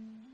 Mm-hmm.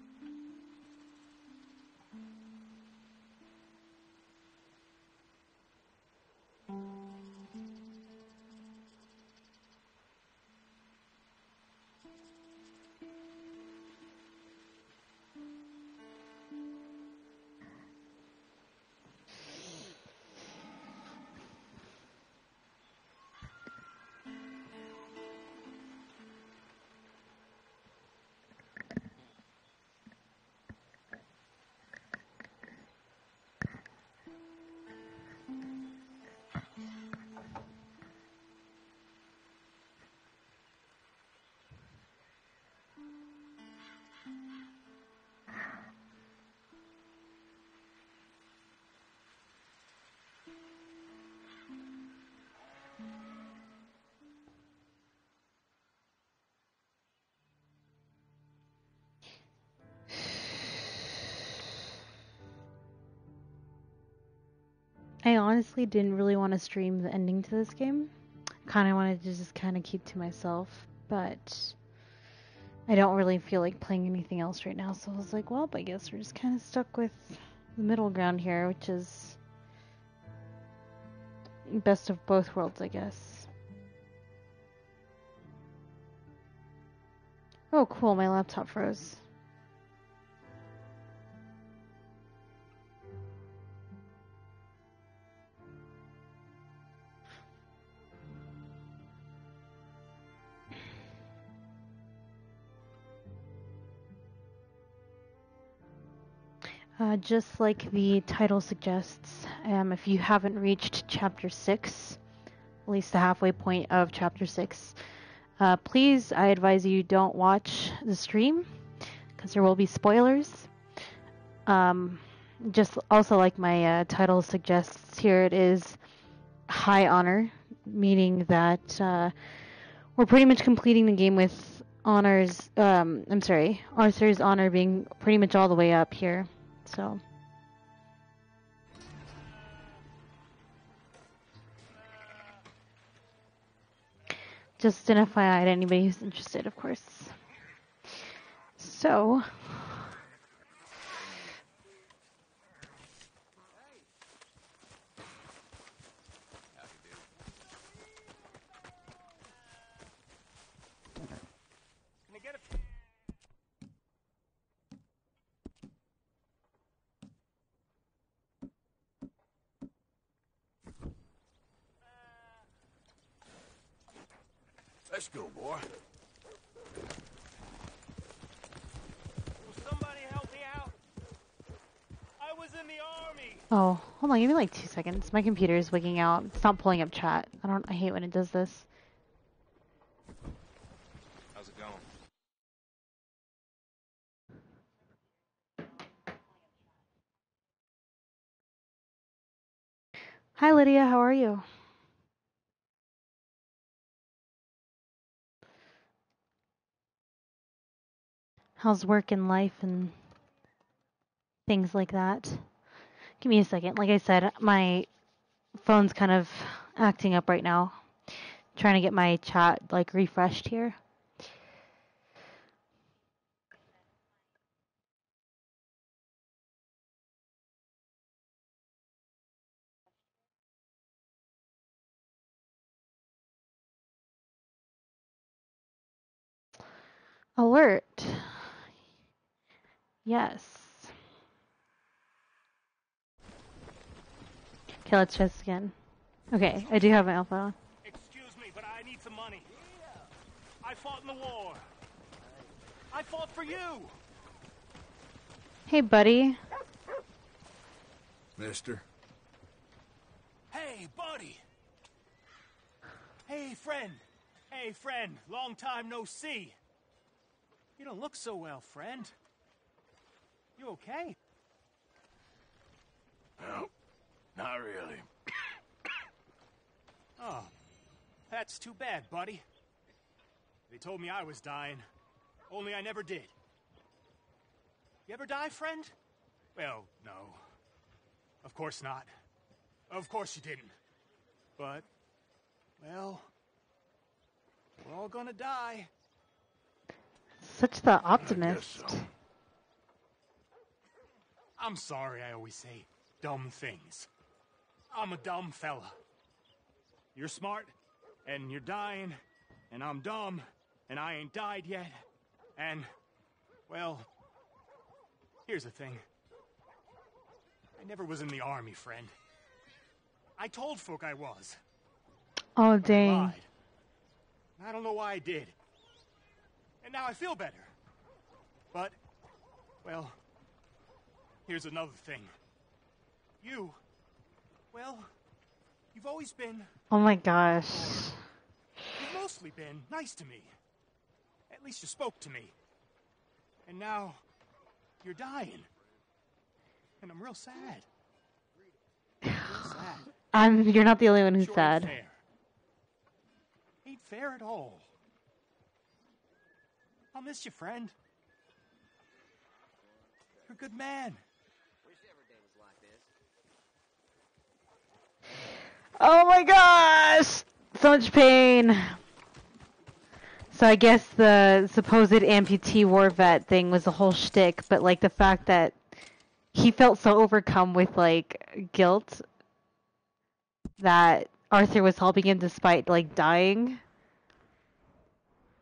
I honestly didn't really want to stream the ending to this game. Kind of wanted to just kind of keep to myself, but I don't really feel like playing anything else right now. So I was like, well, I guess we're just kind of stuck with the middle ground here, which is best of both worlds, I guess. Oh, cool, my laptop froze. Just like the title suggests, um, if you haven't reached chapter 6, at least the halfway point of chapter 6, uh, please, I advise you don't watch the stream because there will be spoilers. Um, just also like my uh, title suggests here, it is high honor, meaning that uh, we're pretty much completing the game with honors. Um, I'm sorry, Arthur's honor being pretty much all the way up here. So. Just an FYI to anybody who's interested, of course. So. Let's go, boy. Will somebody help me out? I was in the army. Oh, hold on, give me like two seconds. My computer is wigging out. It's not pulling up chat. I don't. I hate when it does this. How's it going? Hi, Lydia. How are you? How's work and life and things like that? Give me a second. Like I said, my phone's kind of acting up right now. trying to get my chat like refreshed here. Alert. Yes. Okay, let's try this again. Okay, I do have my alpha on. Excuse me, but I need some money. I fought in the war. I fought for you. Hey, buddy. Mister. Hey, buddy. Hey, friend. Hey, friend. Long time no see. You don't look so well, friend. You okay? No, not really. Oh, that's too bad, buddy. They told me I was dying, only I never did. You ever die, friend? Well, no. Of course not. Of course you didn't. But, well, we're all gonna die. Such the I guess optimist. so. I'm sorry I always say dumb things. I'm a dumb fella. You're smart, and you're dying, and I'm dumb, and I ain't died yet. And, well, here's the thing. I never was in the army, friend. I told folk I was. Oh dang. Lied. I don't know why I did. And now I feel better. But, well, here's another thing. You, well, you've always been, Oh my gosh. you've mostly been nice to me. At least you spoke to me. And now, you're dying. And I'm real sad. Real sad. I'm you're not the only one who's Sure ain't sad. Fair. Ain't fair at all. I'll miss you, friend. You're a good man. Oh my gosh! So much pain. So I guess the supposed amputee war vet thing was a whole shtick, but like the fact that he felt so overcome with like guilt that Arthur was helping him despite like dying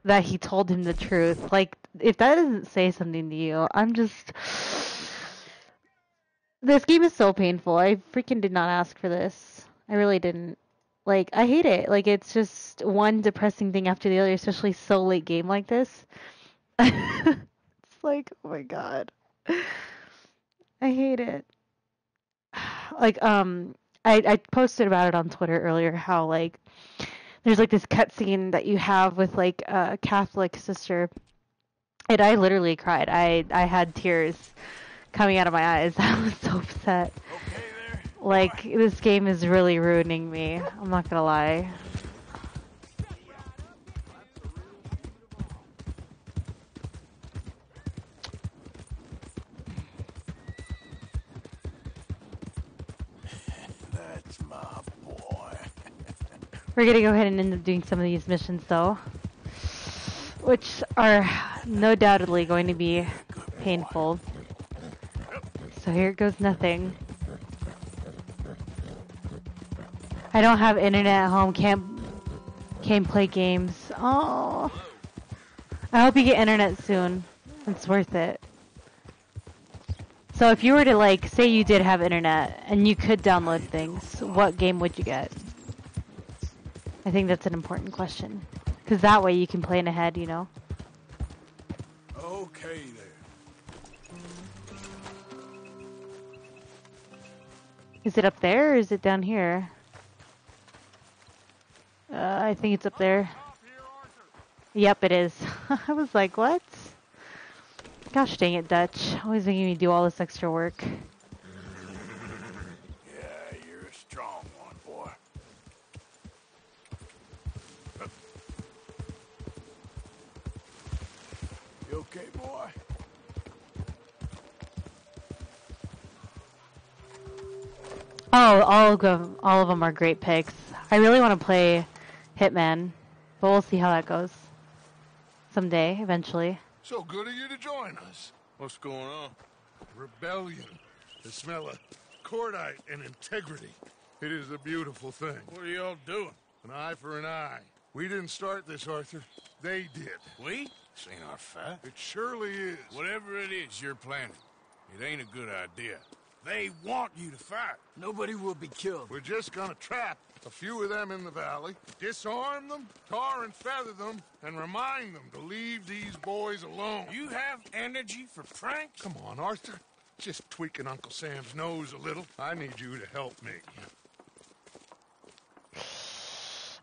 that he told him the truth. Like if that doesn't say something to you, I'm just this game is so painful. I freaking did not ask for this. I really didn't. Like I hate it. Like it's just one depressing thing after the other, especially so late game like this. it's like, oh my god. I hate it. Like um I I posted about it on Twitter earlier how like there's like this cutscene that you have with like a Catholic sister and I literally cried. I I had tears coming out of my eyes. I was so upset. Okay? Like this game is really ruining me. I'm not gonna lie. That's my boy. We're gonna go ahead and end up doing some of these missions though, which are no doubtedly going to be painful. So here goes nothing. I don't have internet at home. Can't can't play games. Oh, I hope you get internet soon. It's worth it. So if you were to like say you did have internet and you could download things, what game would you get? I think that's an important question. Because that way you can plan ahead, you know? Okay Is it up there or is it down here? Uh, I think it's up there. Yep, it is. I was like, what? Gosh dang it, Dutch. Always making me do all this extra work. Oh, all of them, all of them are great picks. I really want to play Hitman, but we'll see how that goes. Someday, eventually. So good of you to join us. What's going on? Rebellion. The smell of cordite and integrity. It is a beautiful thing. What are y'all doing? An eye for an eye. We didn't start this, Arthur. They did. We? This ain't our fight. It surely is. Whatever it is you're planning, it ain't a good idea. They want you to fight. Nobody will be killed. We're just gonna trap a few of them in the valley, disarm them, tar and feather them, and remind them to leave these boys alone. You have energy for pranks? Come on, Arthur. Just tweaking Uncle Sam's nose a little. I need you to help me.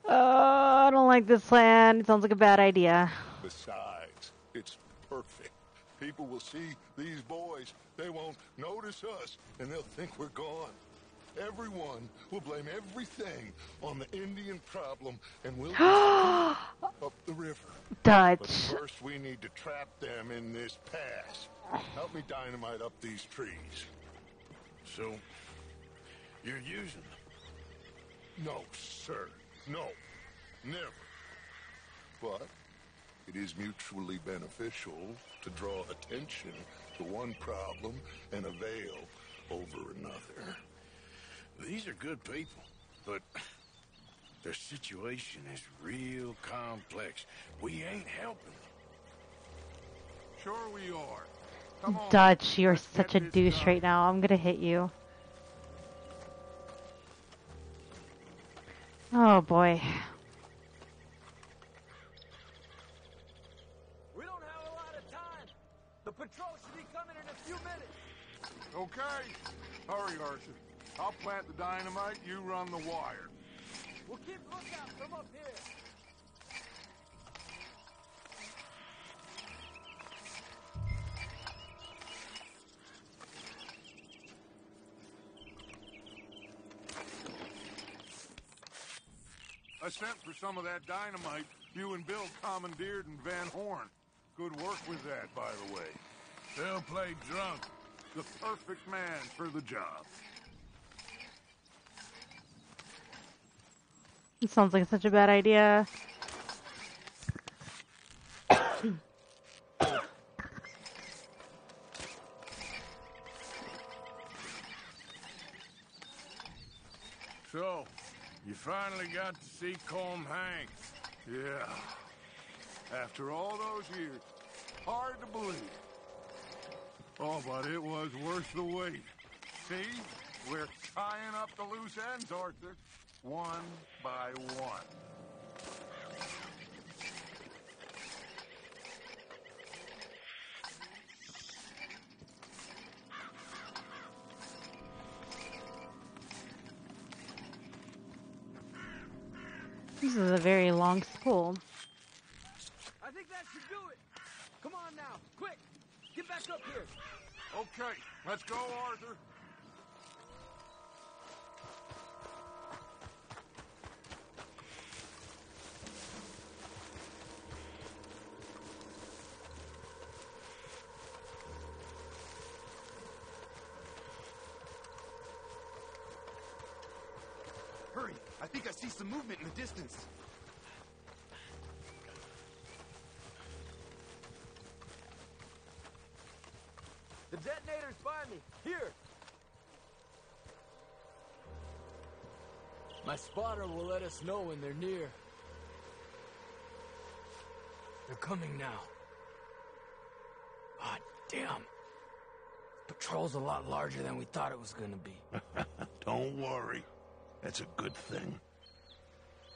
Oh, I don't like this plan. It sounds like a bad idea. Besides, it's perfect. People will see these boys. They won't notice us, and they'll think we're gone. Everyone will blame everything on the Indian problem, and we'll just up the river. But Dutch. first, we need to trap them in this pass. Help me dynamite up these trees. So, you're using them. No, sir. No. Never. But it is mutually beneficial to draw attention to one problem and avail over another. These are good people, but their situation is real complex. We ain't helping them. Sure we are. Come on. Dutch, you're let's such a douche done. right now. I'm gonna hit you. Oh boy. We don't have a lot of time. The patrol should be coming in a few minutes. Okay. Hurry, Arthur. I'll plant the dynamite, you run the wire. We'll keep lookout from up here. I sent for some of that dynamite you and Bill commandeered in Van Horn. Good work with that, by the way. They'll play drunk. The perfect man for the job. It sounds like such a bad idea. So, you finally got to see Colm Hank. Yeah. After all those years. Hard to believe. Oh, but it was worth the wait. See? We're tying up the loose ends, Arthur. One by one. This is a very long school. I think that should do it. Come on now, quick. Back up here. Okay, let's go, Arthur. Hurry! I think I see some movement in the distance. The detonator's by me. Here. My spotter will let us know when they're near. They're coming now. God damn. Patrol's a lot larger than we thought it was gonna be. Don't worry. That's a good thing.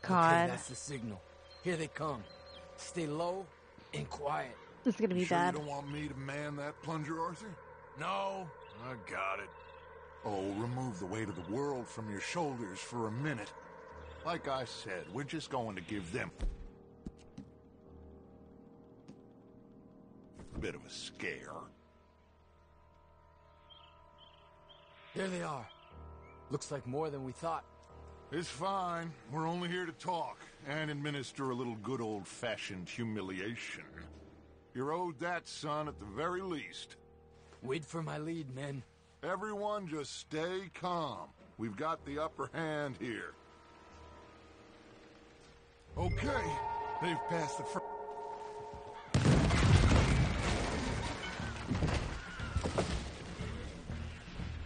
Okay, that's the signal. Here they come. Stay low and quiet. this is gonna be You sure bad. you don't want me to man that plunger, Arthur? No, I got it. Oh, remove the weight of the world from your shoulders for a minute. Like I said, we're just going to give them a bit of a scare. Here they are. Looks like more than we thought. It's fine. We're only here to talk and administer a little good old-fashioned humiliation. You're owed that, son, at the very least. Wait for my lead, men. Everyone just stay calm. We've got the upper hand here. Okay, they've passed the first...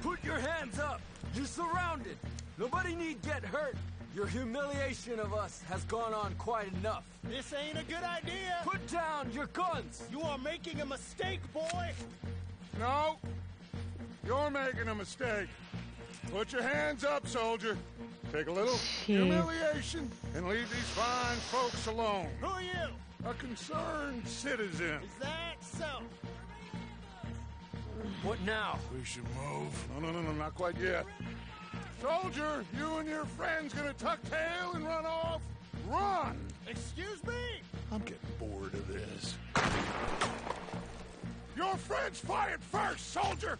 Put your hands up! You're surrounded! Nobody need get hurt! Your humiliation of us has gone on quite enough. This ain't a good idea. Put down your guns! You are making a mistake, boy. No! You're making a mistake. Put your hands up, soldier. Take a little Jeez. humiliation and leave these fine folks alone. Who are you? A concerned citizen. Is that so? What now? We should move. No, no, no, no, not quite yet. Soldier, you and your friends gonna tuck tail and run off? Run! Excuse me? I'm getting bored of this. Friends fired first, soldier!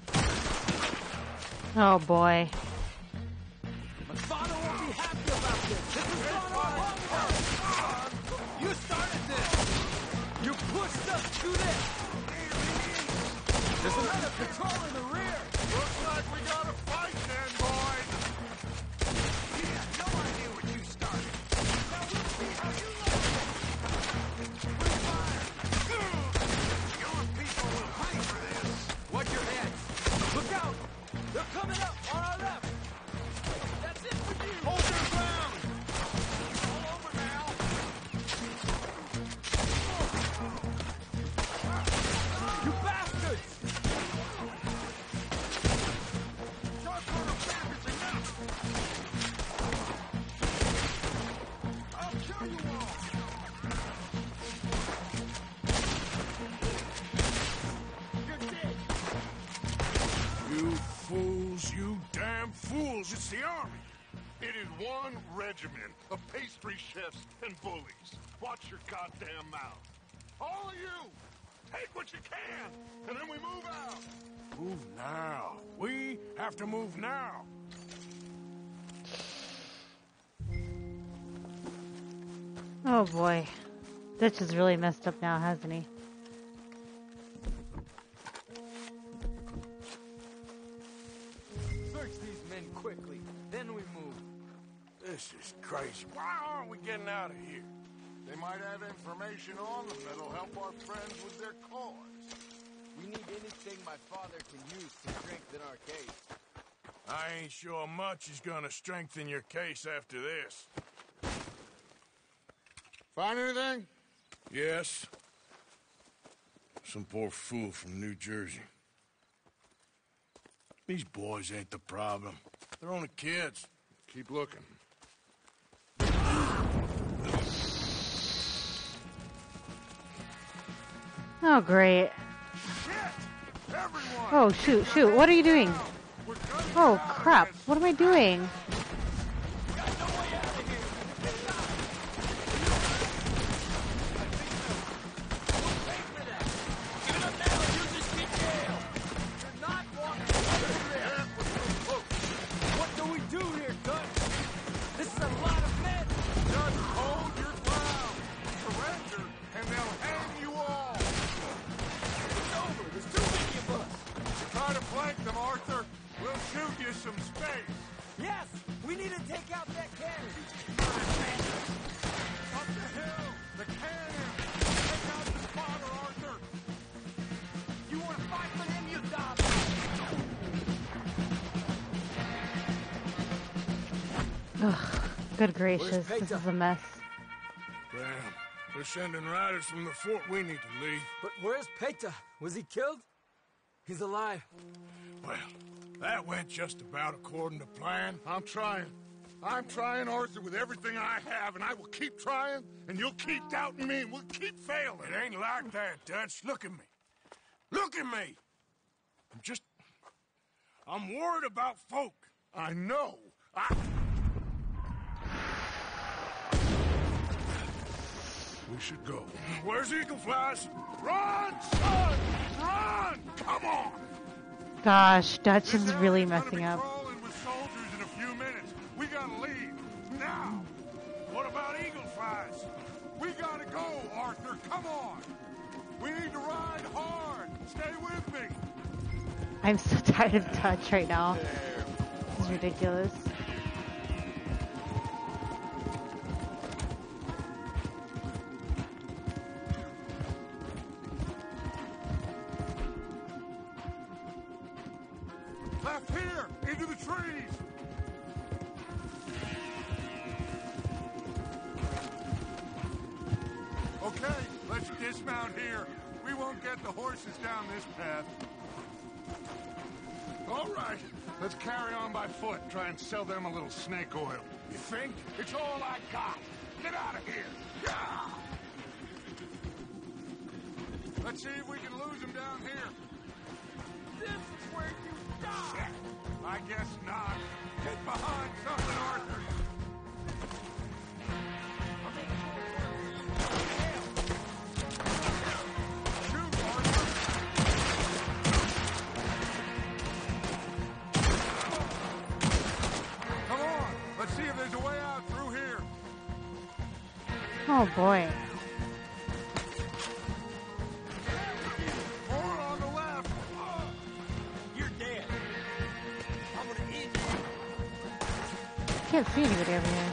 Oh boy. Father won't be happy about this. This is not our homework. You started this. You pushed us to this. There's another patrol in the regiment of pastry chefs and bullies. Watch your goddamn mouth. All of you, take what you can, and then we move out. Move now. We have to move now. Oh boy. Dutch is really messed up now, hasn't he? This is crazy. Why aren't we getting out of here? They might have information on them that'll help our friends with their cause. We need anything my father can use to strengthen our case. I ain't sure much is gonna strengthen your case after this. Find anything? Yes. Some poor fool from New Jersey. These boys ain't the problem. They're only kids. Keep looking. Oh great. Oh shoot, shoot. What are you doing? Oh crap. What am I doing? Gracious. this is a mess. Damn, they're sending riders from the fort. We need to leave. But where's Peter? Was he killed? He's alive. Well, that went just about according to plan. I'm trying. I'm trying, Arthur, with everything I have, and I will keep trying, and you'll keep doubting me, and we'll keep failing. It ain't like that, Dutch. Look at me. Look at me. I'm just. I'm worried about folk. I know. I... We should go. Where's Eagle Flies? Run, son! Run! Come on! Gosh, Dutch This is area really messing be up. crawling with soldiers in a few minutes. We gotta leave. Now! What about Eagle Flies? We gotta go, Arthur. Come on. We need to ride hard. Stay with me. I'm so tired of Dutch right now. This is ridiculous. Down this path. All right, let's carry on by foot. Try and sell them a little snake oil. You think? It's all I got. Get out of here. Yeah! Let's see if we can lose them down here. This is where you die. I guess not. Get behind something, Arthur. Oh, gonna eat you. Can't see anybody over here.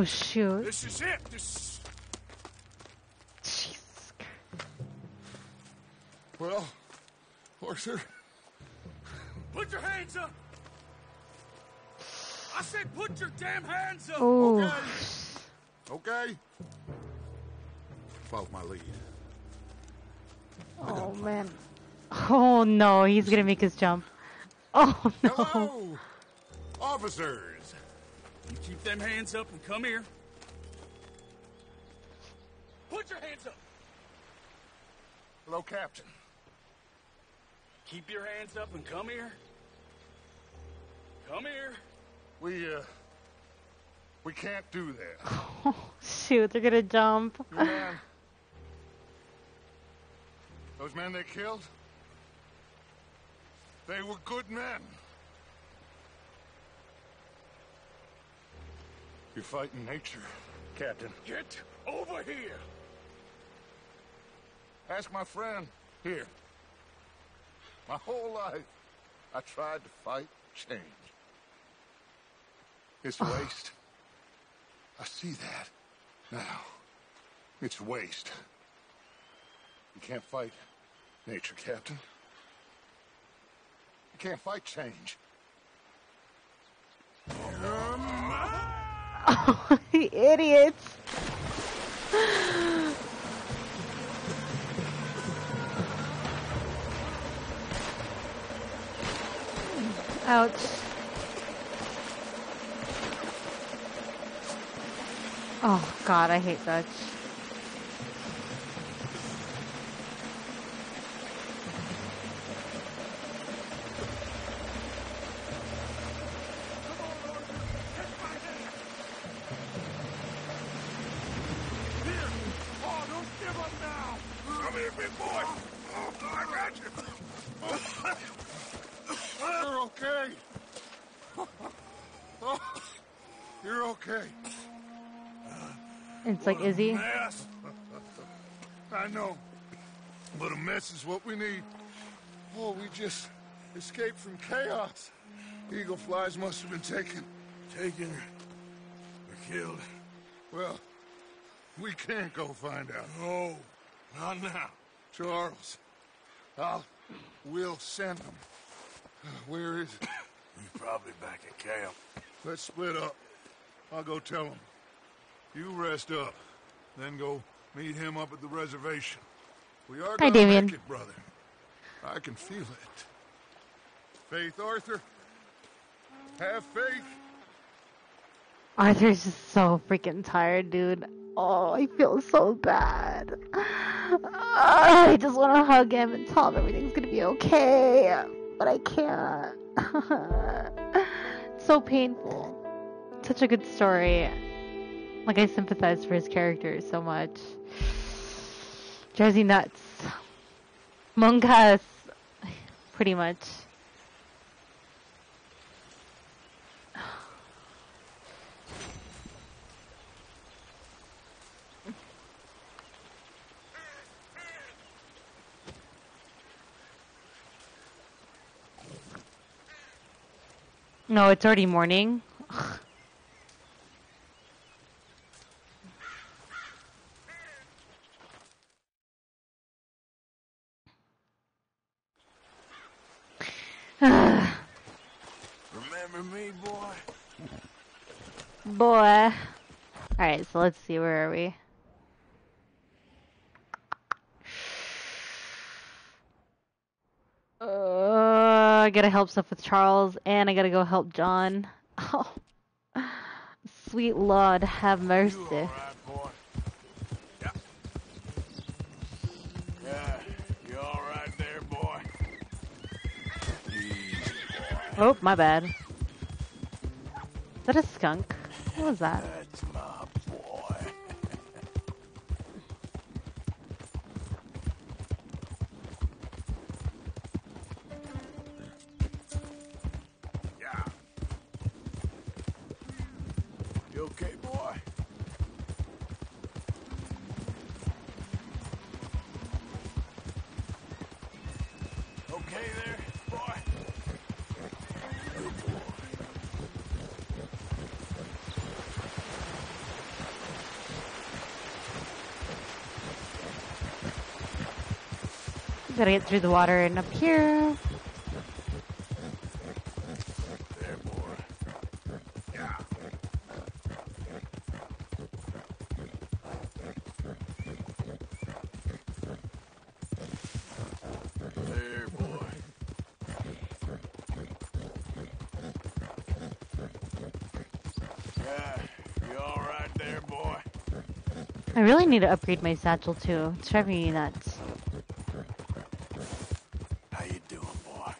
Oh shoot. This is it. This. Jesus. Well, Arthur. Put your hands up! I said put your damn hands up! Oh. Okay. Okay. Follow my lead. Oh man. Oh no, he's gonna make his jump. Oh no. Hello, officers. You keep them hands up and come here. Put your hands up! Hello, Captain. Keep your hands up and come here. Come here. We uh, we can't do that. Oh, shoot, they're gonna jump. Man. Those men they killed. They were good men. You're fighting nature, Captain. Get over here! Ask my friend here. My whole life, I tried to fight change. It's ah. waste. I see that now. It's waste. You can't fight nature, Captain. You can't fight change. Oh, idiots. Ouch. Oh god, I hate Dutch. Here! Oh, don't give up now! Come here, big boy! Oh, I got you! You're okay! Oh, you're okay. It's like Izzy. Mess. I know. But a mess is what we need. Oh, we just escaped from chaos. Eagle flies must have been taken. Taken or killed. Well, we can't go find out. No, not now. Charles, I'll, we'll send them. Where is it? He's probably back at camp. Let's split up. I'll go tell him. You rest up, then go meet him up at the reservation. We are Hi, gonna make it, brother. I can feel it. Faith, Arthur. Have faith. Arthur's just so freaking tired, dude. Oh, I feel so bad. Ah, I just want to hug him and tell him everything's gonna be okay, but I can't. so painful. Such a good story. Like I sympathize for his character so much. Jersey nuts. Mongas. Pretty much. No, it's already morning. Remember me, boy? Boy. Alright, so let's see, where are we? Uh, I gotta help stuff with Charles, and I gotta go help John. Oh, sweet Lord, have mercy. You all right, boy? Yeah. Yeah, you there. Easy. Oh, my bad. Is that a skunk? What was that? Gotta get through the water and up here. There, boy. Yeah. There, boy. Yeah, you all right there, boy? I really need to upgrade my satchel too. It's driving me nuts. How you doing, boy?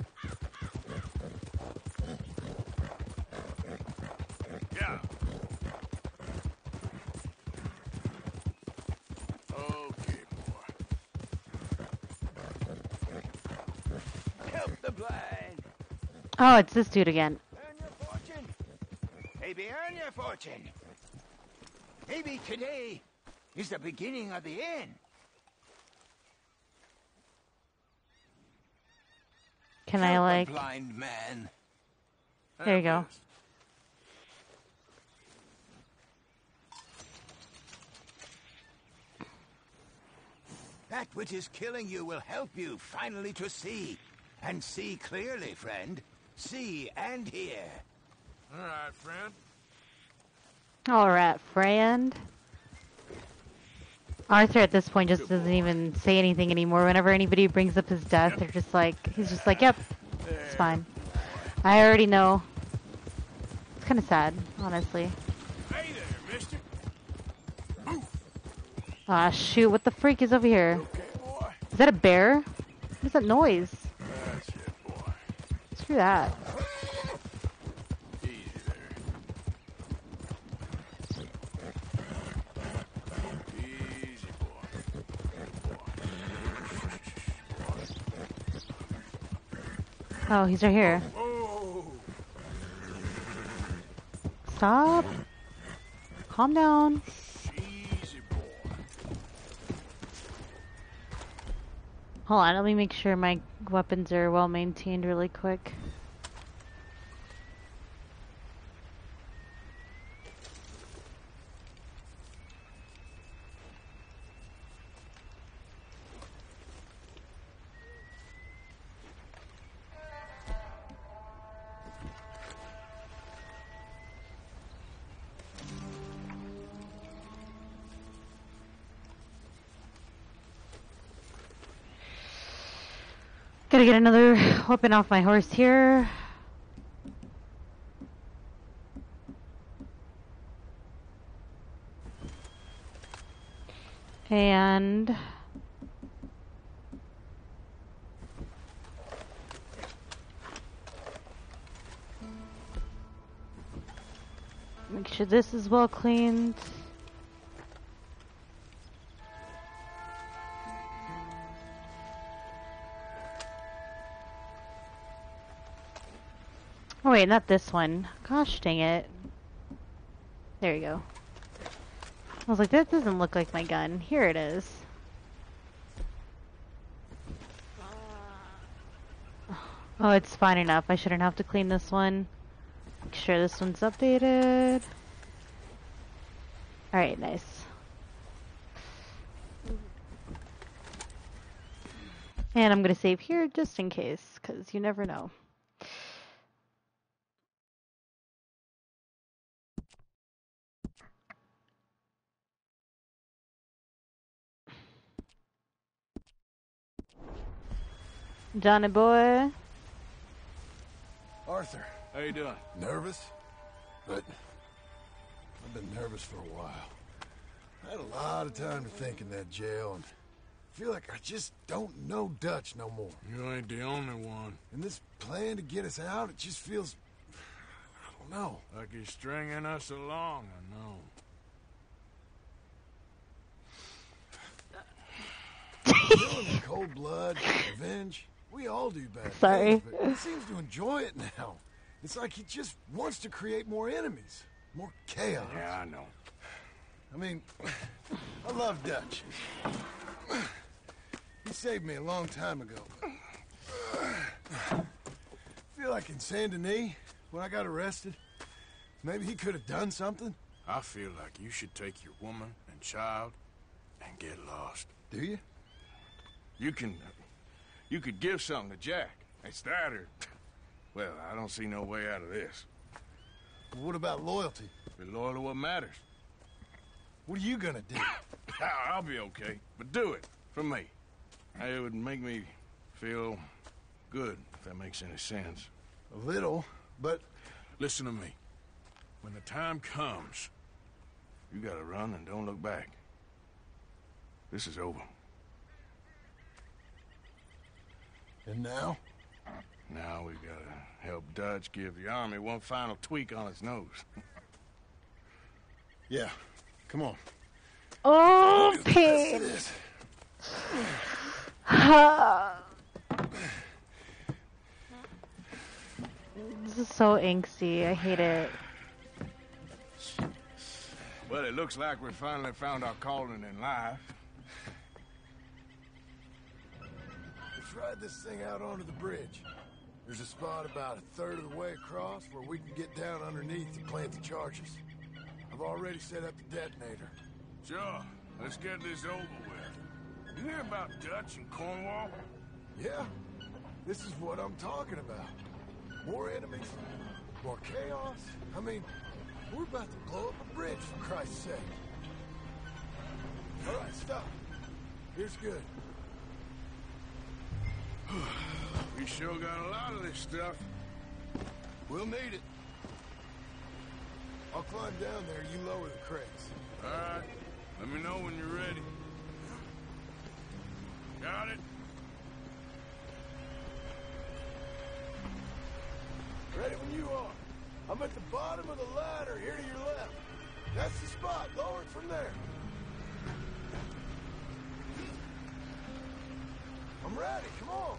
Yeah. Okay, boy. Help the blind. Oh, it's this dude again. Earn your fortune. Maybe earn your fortune. Maybe today is the beginning of the end. Can I Help a like? blind man? There you go. That which is killing you will help you finally to see. And see clearly, friend. See and hear. All right, friend. All right, friend. Arthur at this point just doesn't even say anything anymore. Whenever anybody brings up his death, they're just like, he's just like, yep, it's fine. I already know. It's kind of sad, honestly. Hey there, mister. Ah, shoot, what the freak is over here? Okay. Is that a bear? What is that noise? Screw that. Oh, he's right here. Stop. Calm down. Hold on, let me make sure my weapons are well maintained really quick. Gotta get another weapon off my horse here. And make sure this is well cleaned. Wait, not this one. Gosh dang it. There you go. I was like, that doesn't look like my gun. Here it is. Oh, it's fine enough. I shouldn't have to clean this one. Make sure this one's updated. Alright, nice. And I'm gonna save here just in case, because you never know. Johnny boy. Arthur, How you doing? nervous? But I've been nervous for a while. I had a lot of time to think in that jail, and I feel like I just don't know Dutch no more. You ain't the only one. And this plan to get us out, it just feels... I don't know. Like he's stringing us along, I know. Killing in cold blood, revenge, we all do bad Sorry. things, but he seems to enjoy it now. It's like he just wants to create more enemies, more chaos. Yeah, I know. I mean, I love Dutch. He saved me a long time ago. feel like in Saint Denis, when I got arrested, maybe he could have done something. I feel like you should take your woman and child and get lost. Do you? You can... You could give something to Jack. It's that or... Well, I don't see no way out of this. But what about loyalty? Be loyal to what matters. What are you gonna do? I'll be okay, but do it for me. It would make me feel good, if that makes any sense. A little, but Listen to me. When the time comes, you gotta run and don't look back. This is over. And now? Now we gotta help Dutch give the army one final tweak on its nose. Yeah. Come on. Oh, It pain. this is so angsty. I hate it. Well, it looks like we finally found our calling in life. Let's ride this thing out onto the bridge. There's a spot about a third of the way across where we can get down underneath to plant the charges. I've already set up the detonator. Sure, let's get this over with. You hear about Dutch and Cornwall? Yeah, this is what I'm talking about. More enemies, more chaos. I mean, we're about to blow up a bridge, for Christ's sake. All right, stop. Here's good. We sure got a lot of this stuff. We'll need it. I'll climb down there, you lower the crates. All right, let me know when you're ready. Got it? Ready when you are. I'm at the bottom of the ladder, here to your left. That's the spot. Lower it from there. I'm ready. Come on.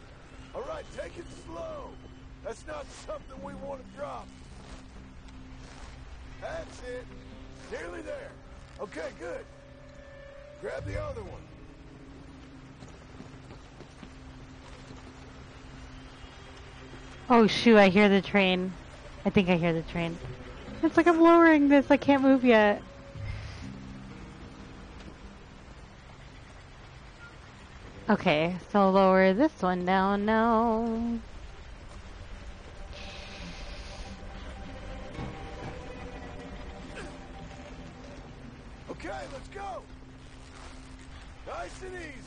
All right, take it slow. That's not something we want to drop. That's it. Nearly there. Okay, good. Grab the other one. Oh shoot, I hear the train. I think I hear the train. It's like I'm lowering this, I can't move yet. Okay, so lower this one down now. Okay, let's go. Nice and easy.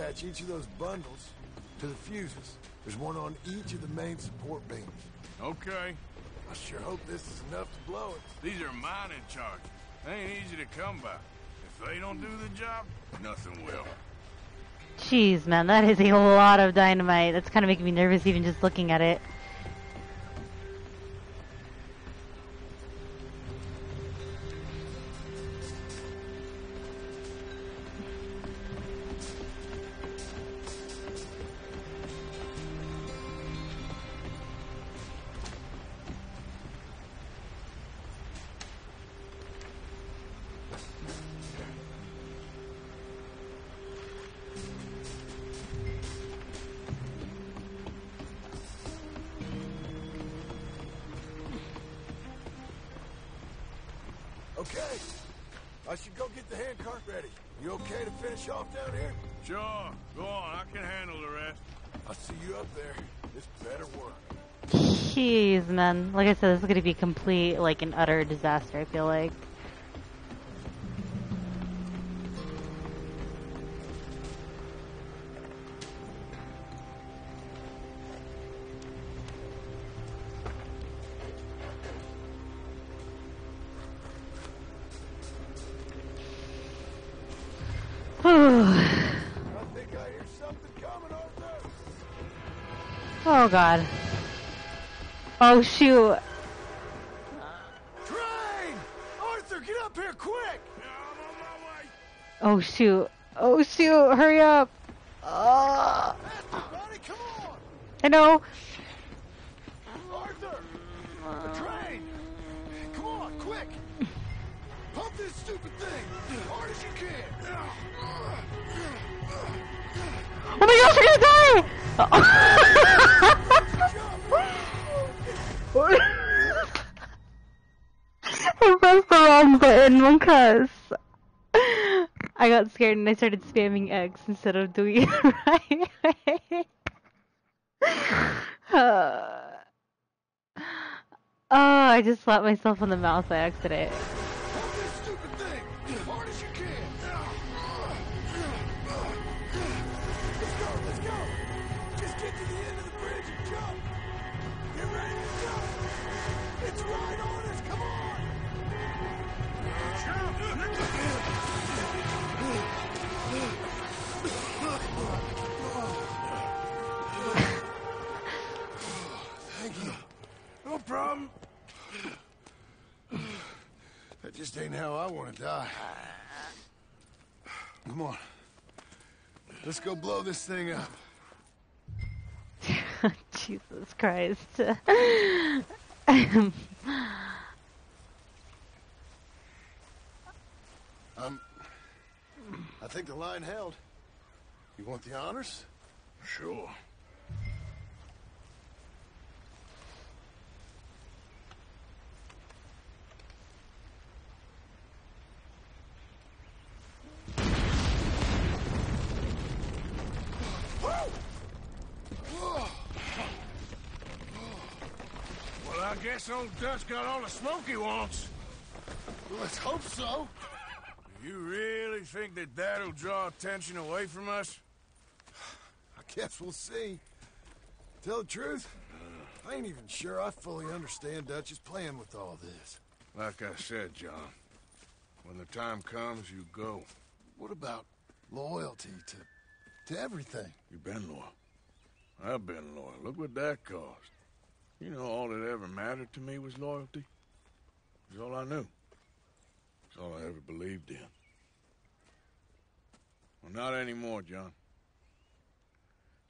Attach each of those bundles to the fuses. There's one on each of the main support beams. Okay. I sure hope this is enough to blow it. These are mining charges. They ain't easy to come by. If If they don't do the job, nothing will. Jeez, man, that is a lot of dynamite. That's kind of making me nervous even just looking at it. Man. Like I said, this is gonna be complete, like, an utter disaster, I feel like. I think I hear something coming, Arthur. oh god. Oh shoot. Train! Arthur, get up here quick! Oh shoot. Oh shoot. Hurry up. On! I know. Arthur! The train! Come on, quick! Pump this stupid thing hard as you can! Oh my gosh, we're I pressed the wrong button because I got scared and I started spamming X instead of doing it right. uh, oh, I just slapped myself on the mouth by accident. Ain't how I want to die. Come on. Let's go blow this thing up. Jesus Christ. Um, I think the line held. You want the honors? Sure. Well, I guess old Dutch got all the smoke he wants. Let's hope so. You really think that that'll draw attention away from us? I guess we'll see. Tell the truth, I ain't even sure I fully understand Dutch's plan with all this. Like I said, John, when the time comes, you go. What about loyalty to, to everything? You've been loyal. I've been loyal. Look what that cost. You know, all that ever mattered to me was loyalty. It was all I knew. It's all I ever believed in. Well, not anymore, John.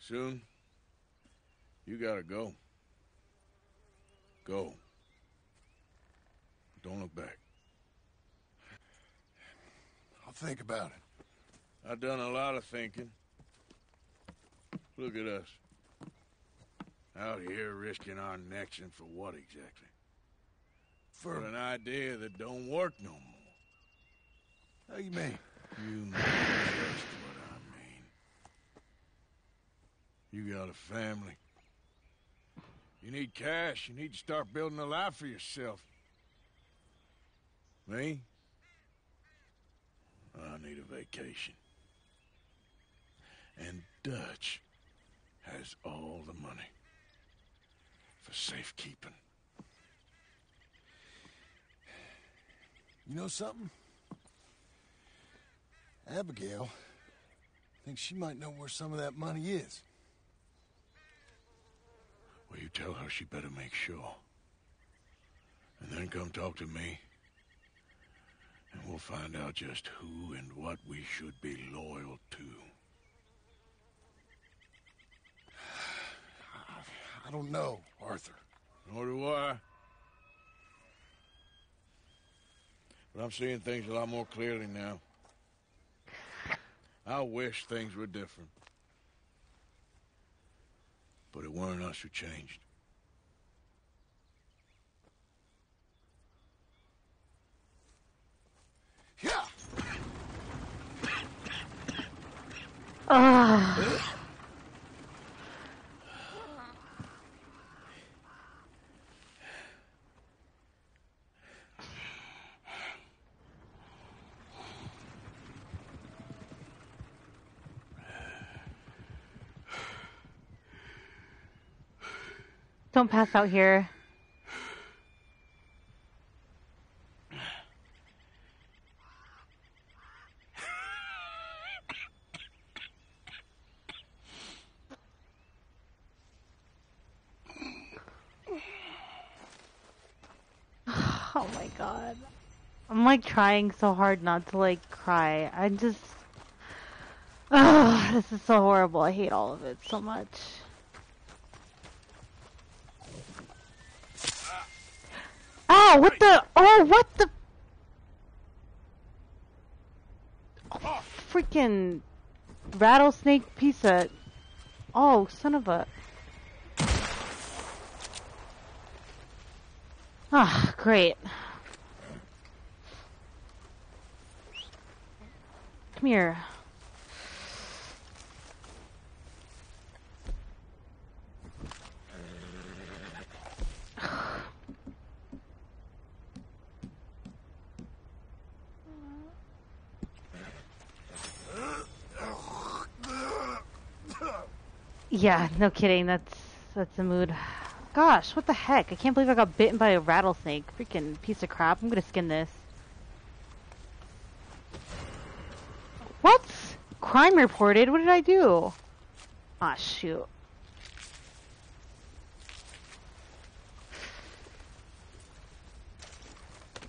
Soon, you gotta go. Go. Don't look back. I'll think about it. I've done a lot of thinking. Look at us. Out here risking our necks and for what exactly? For an idea that don't work no more. How you mean? You know just what I mean. You got a family. You need cash. You need to start building a life for yourself. Me? I need a vacation. And Dutch has all the money for safekeeping. You know something? Abigail thinks she might know where some of that money is. Well, you tell her she better make sure. And then come talk to me. And we'll find out just who and what we should be loyal to. I don't know, Arthur. Nor do I. But I'm seeing things a lot more clearly now. I wish things were different. But it weren't us who changed. Yeah. Ugh. Don't pass out here. Oh my god. I'm like trying so hard not to like cry. I just. Ugh, this is so horrible. I hate all of it so much. Oh, what the? Oh, what the? Oh, freaking rattlesnake of. Oh, son of a. Ah, great. Come here. Yeah, no kidding. That's that's the mood. Gosh, what the heck? I can't believe I got bitten by a rattlesnake. Freaking piece of crap. I'm gonna skin this. What? Crime reported? What did I do? Ah, shoot.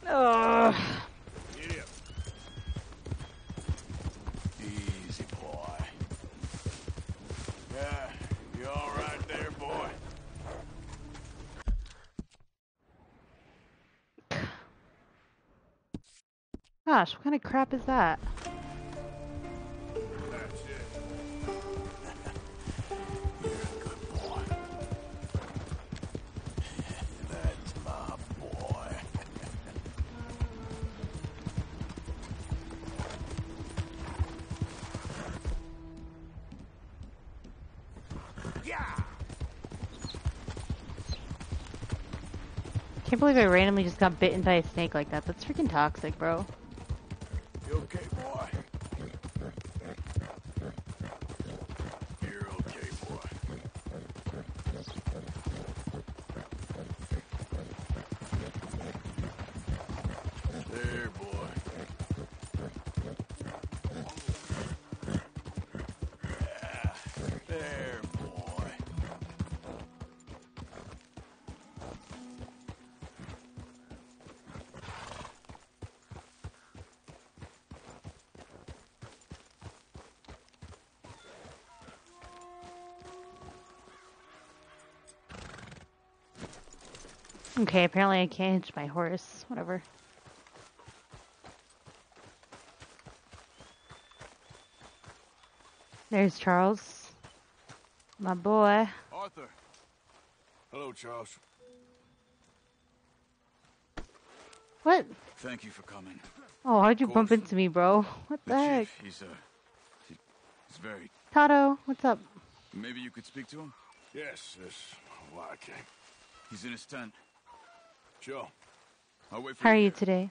Ugh. Idiot. Easy, boy. Yeah, you all right there, boy? Gosh, what kind of crap is that? Boy. Can't believe I randomly just got bitten by a snake like that. That's freaking toxic, bro. Okay, apparently I can't hitch my horse. Whatever. There's Charles. My boy. Arthur. Hello, Charles. What? Thank you for coming. Oh, how'd you bump into me, bro? What the, The heck? chief, he's, uh, he- he's very... Tato, what's up? Maybe you could speak to him? Yes, that's why I came. He's in his tent. Sure. I'll wait for How are you you here. today?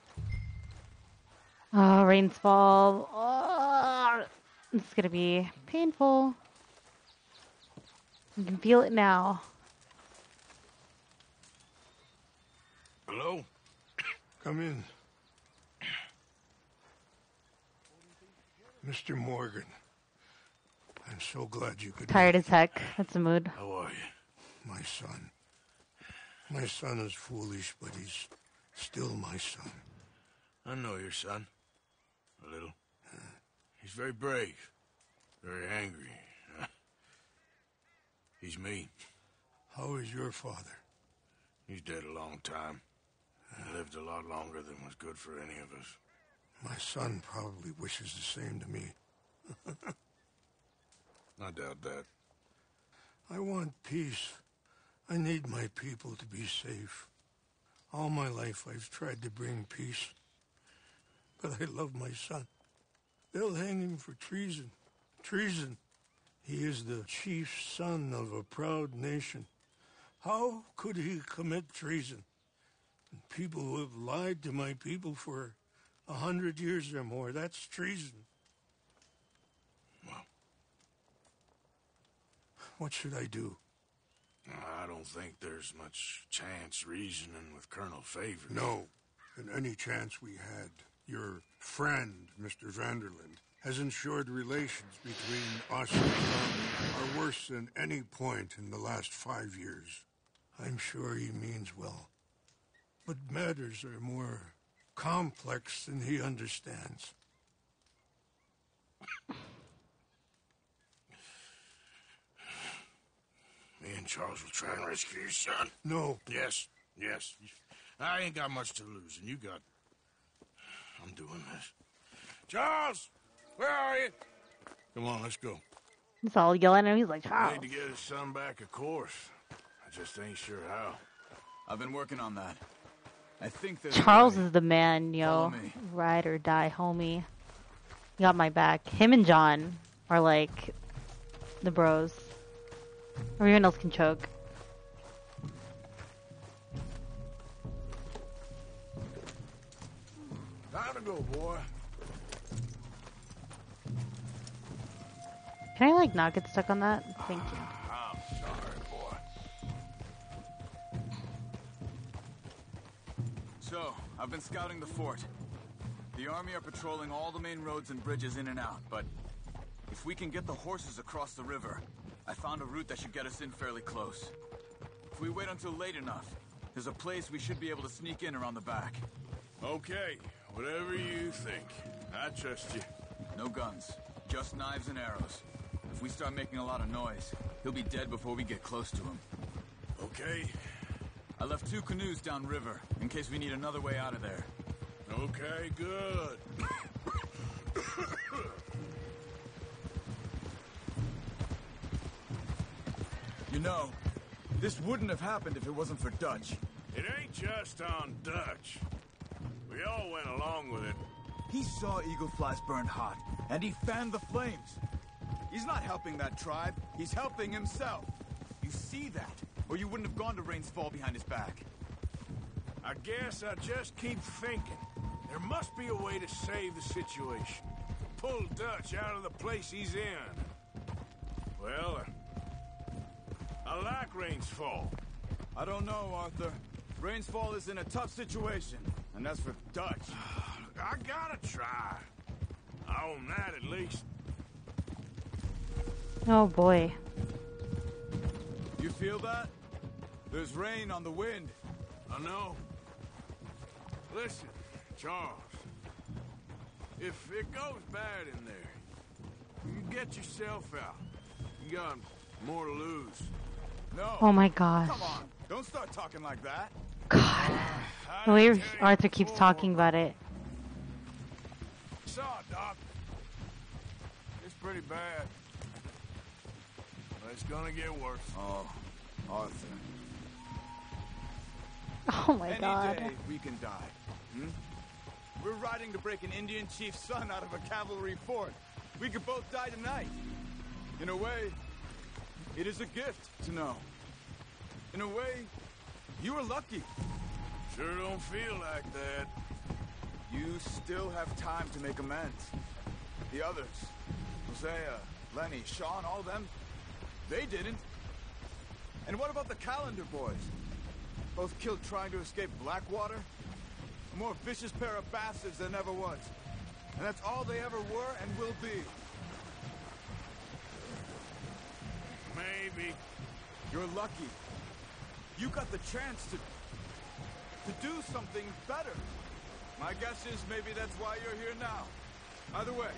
Oh, rains fall. Oh, it's gonna be painful. You can feel it now. Hello? Come in. Mr. Morgan, I'm so glad you could. Tired as heck. That's a mood. How are you? My son. My son is foolish, but he's still my son. I know your son. A little. He's very brave. Very angry. He's me. How is your father? He's dead a long time. He lived a lot longer than was good for any of us. My son probably wishes the same to me. I doubt that. I want peace. I need my people to be safe. All my life I've tried to bring peace. But I love my son. They'll hang him for treason. Treason. He is the chief son of a proud nation. How could he commit treason? People who have lied to my people for a hundred years or more, that's treason. Well. What should I do? I don't think there's much chance reasoning with Colonel Favours. No. And any chance we had, your friend, Mr. Van der Linde, has ensured relations between us and are worse than any point in the last five years. I'm sure he means well. But matters are more complex than he understands. Me and Charles will try and rescue your son. No. Yes, yes. I ain't got much to lose, and you got... I'm doing this. Charles! Where are you? Come on, let's go. He's all yelling at him. He's like, I Charles. need to get his son back, of course. I just ain't sure how. I've been working on that. I think there's a Charles is the man, yo. Follow me. Ride or die, homie. You got my back. Him and John are like the bros. Everyone else can choke. Time to go, boy. Can I like not get stuck on that? Thank you. Ah, boy. So, I've been scouting the fort. The army are patrolling all the main roads and bridges in and out, but if we can get the horses across the river, I found a route that should get us in fairly close. If we wait until late enough, there's a place we should be able to sneak in around the back. Okay, whatever you think. I trust you. No guns, just knives and arrows. If we start making a lot of noise, he'll be dead before we get close to him. Okay, I left two canoes downriver, in case we need another way out of there. okay, good. You know, this wouldn't have happened if it wasn't for Dutch. It ain't just on Dutch. We all went along with it. He saw Eagle Flies burn hot, and he fanned the flames. He's not helping that tribe, he's helping himself. You see that, or you wouldn't have gone to Rains Fall behind his back. I guess I just keep thinking. There must be a way to save the situation. Pull Dutch out of the place he's in. Well, uh, I like Rains Fall. I don't know, Arthur. Rains Fall is in a tough situation, and that's for Dutch. I gotta try. I own that at least. Oh boy. You feel that? There's rain on the wind. I know. Listen, Charles. If it goes bad in there, you get yourself out. You got more to lose. No. Oh my gosh. Come on, don't start talking like that. God. I The way didn't tell you Arthur keeps before. talking about it. Saw it, Doc. It's pretty bad. But it's gonna get worse. Oh, Arthur. Oh my Any god. day we can die. Hmm? We're riding to break an Indian chief's son out of a cavalry fort. We could both die tonight. In a way, it is a gift to know. In a way, you are lucky. Sure don't feel like that. You still have time to make amends. The others, Hosea, Lenny, Sean, all them, they didn't. And what about the Callander boys? Both killed trying to escape Blackwater? A more vicious pair of bastards than ever was. And that's all they ever were and will be. Maybe. You're lucky. You got the chance to... to do something better. My guess is maybe that's why you're here now. Either way,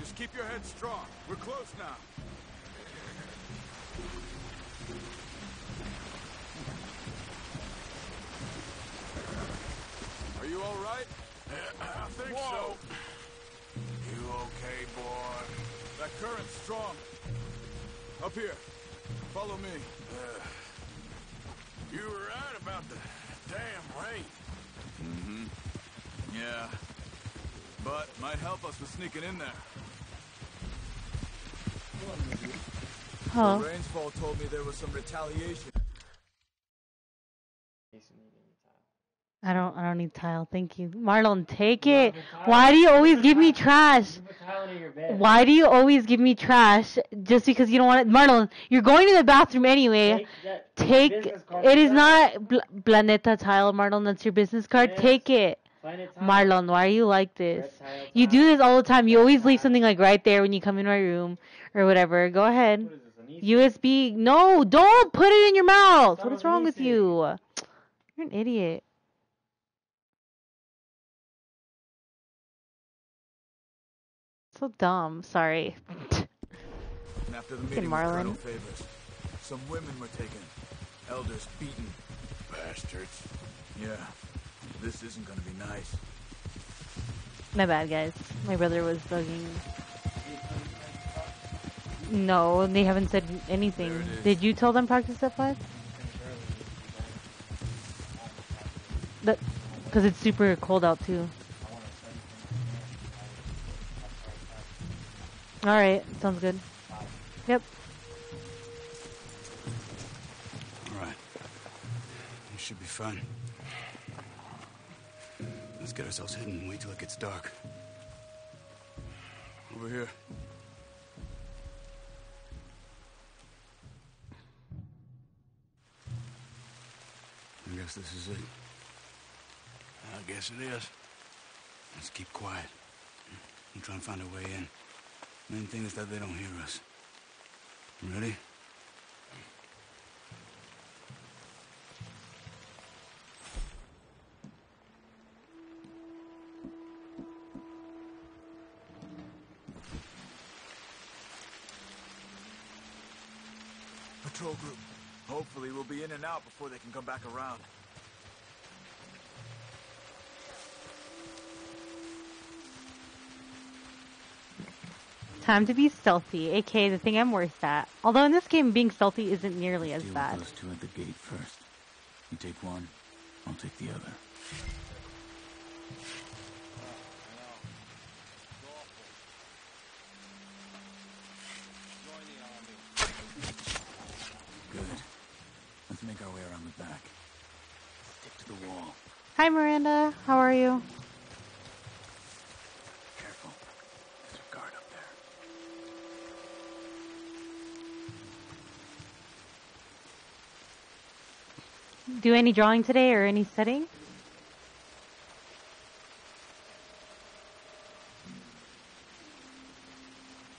just keep your head strong. We're close now. Are you all right? I think Whoa. so. You okay, boy? That current's strong. Up here. Follow me. You were right about the damn rain. Mm-hmm. Yeah. But might help us with sneaking in there. Huh. The Rains Fall told me there was some retaliation. I don't. I don't need tile. Thank you, Marlon. Take it. Why do you always give me trash? Why do you always give me trash just because you don't want it? Marlon, you're going to the bathroom anyway. Take. It. It is not Bl- Planeta tile, Marlon. That's your business card. Take it. Marlon, why are you like this? You do this all the time. You always leave something like right there when you come in my room or whatever. Go ahead. USB. No, don't put it in your mouth. What is wrong with you? You're an idiot. So dumb. Sorry. And after the Fucking meeting with Marlon. Colonel Favours, some women were taken. Elders beaten. Bastards. Yeah. This isn't gonna be nice. My bad, guys. My brother was bugging. No, they haven't said anything. There it is. Did you tell them practice step five? That, because it's super cold out too. All right, sounds good. Yep. All right. This should be fun. Let's get ourselves hidden and wait till it gets dark. Over here. I guess this is it. I guess it is. Let's keep quiet. And try and find a way in. Main thing is that they don't hear us. Ready? Patrol group. Hopefully we'll be in and out before they can come back around. Time to be stealthy, aka the thing I'm worst at. Although in this game, being stealthy isn't nearly as Deal bad. with those two at the gate first. You take one, I'll take the other. Good. Let's make our way around the back. Stick to the wall. Hi, Miranda. How are you? Careful. There's a guard up there. Do any drawing today or any setting?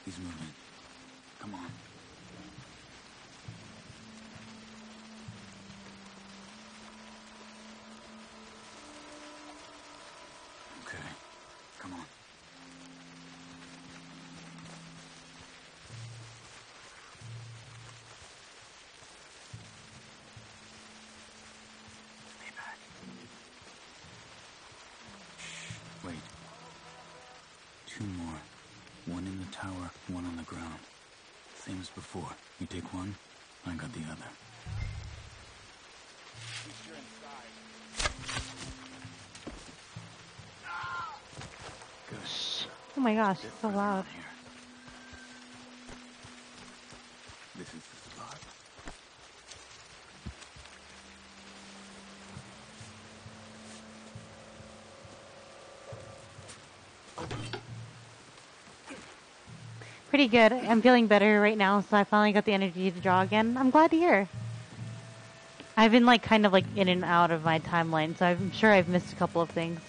He's moving. Come on. Okay. Come on. Stay back. Shh. Wait. Two more. One in the tower, one on the ground. Same as before. You take one, I got the other. Oh my gosh, it's so loud. Here. This is the spot. Pretty good. I'm feeling better right now, so I finally got the energy to draw again. I'm glad to hear. I've been like kind of like in and out of my timeline, so I'm sure I've missed a couple of things.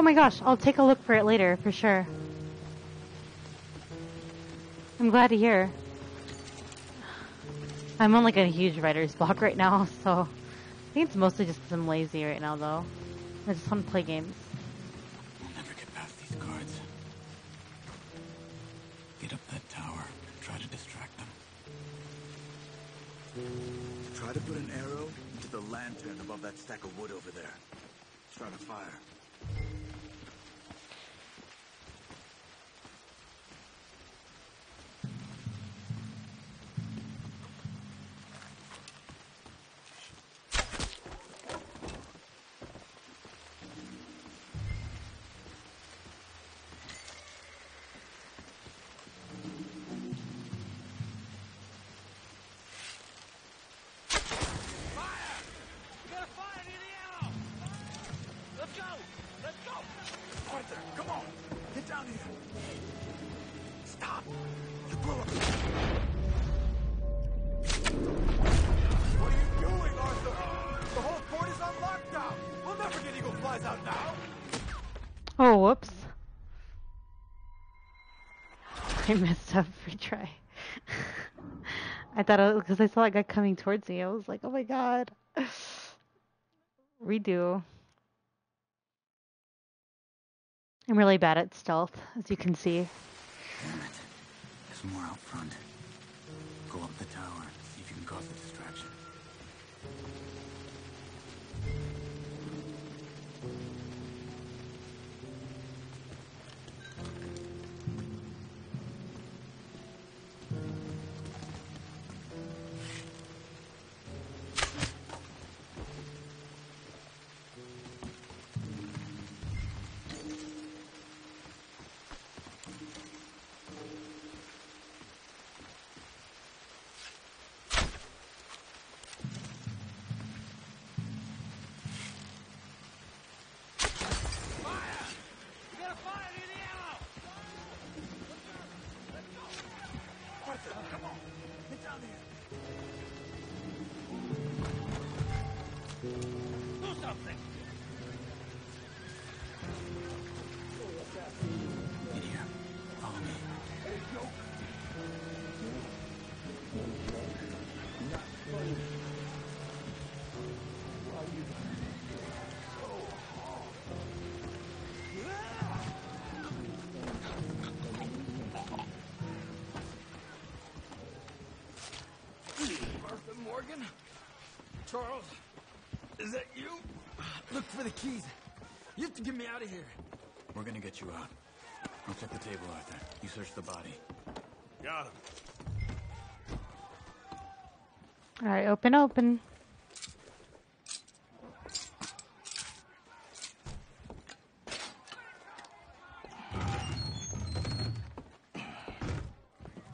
Oh my gosh, I'll take a look for it later, for sure. I'm glad to hear. I'm on like a huge writer's block right now, so I think it's mostly just 'cause I'm lazy right now, though. I just want to play games. I messed up. free try. I thought because I saw that guy coming towards me, I was like, "Oh my god!" Redo. I'm really bad at stealth, as you can see. Damn it. There's more out front. Go up the tower. See if you can cause a distraction. Charles? Is that you? Look for the keys. You have to get me out of here. We're gonna get you out. I'll check the table, Arthur. You search the body. Got him. All right, open, open.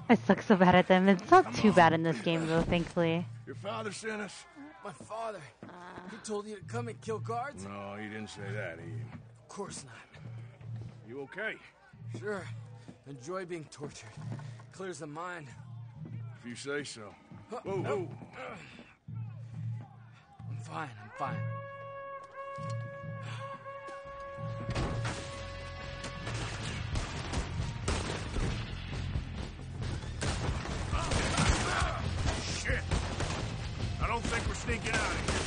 I suck so bad at them. It's not too bad in this game, though, thankfully. Your father sent us? My father. He told you to come and kill guards? No, he didn't say that. He... Of course not. You okay? Sure. Enjoy being tortured. Clears the mind. If you say so. Whoa, whoa. I'm fine, I'm fine. Sneaking out of here.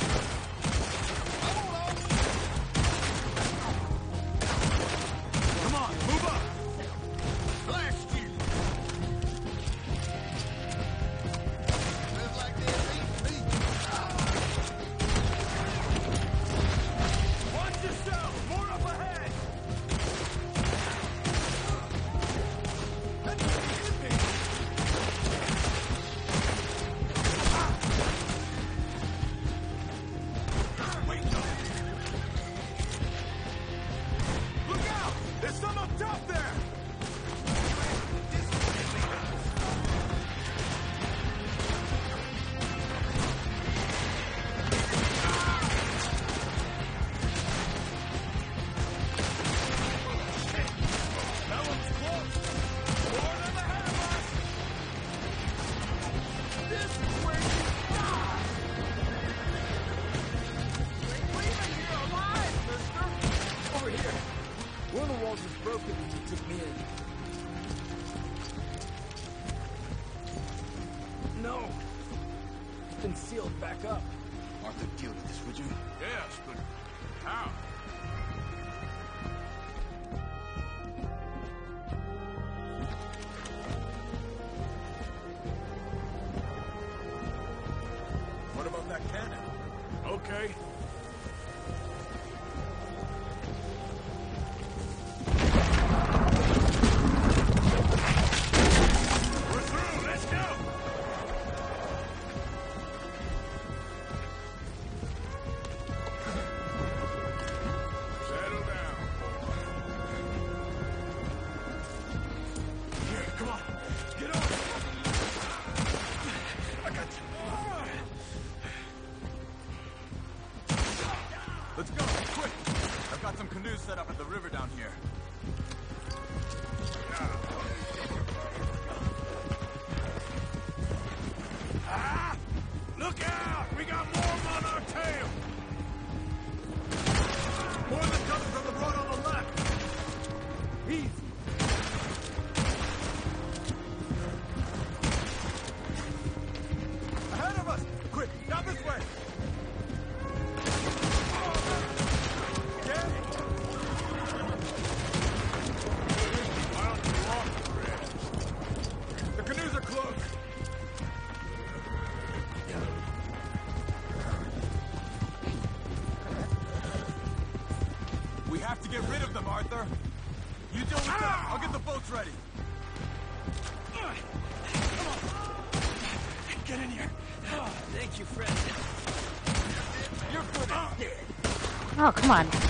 ready. Come on. Get in here. Thank you, friend. Oh, come on.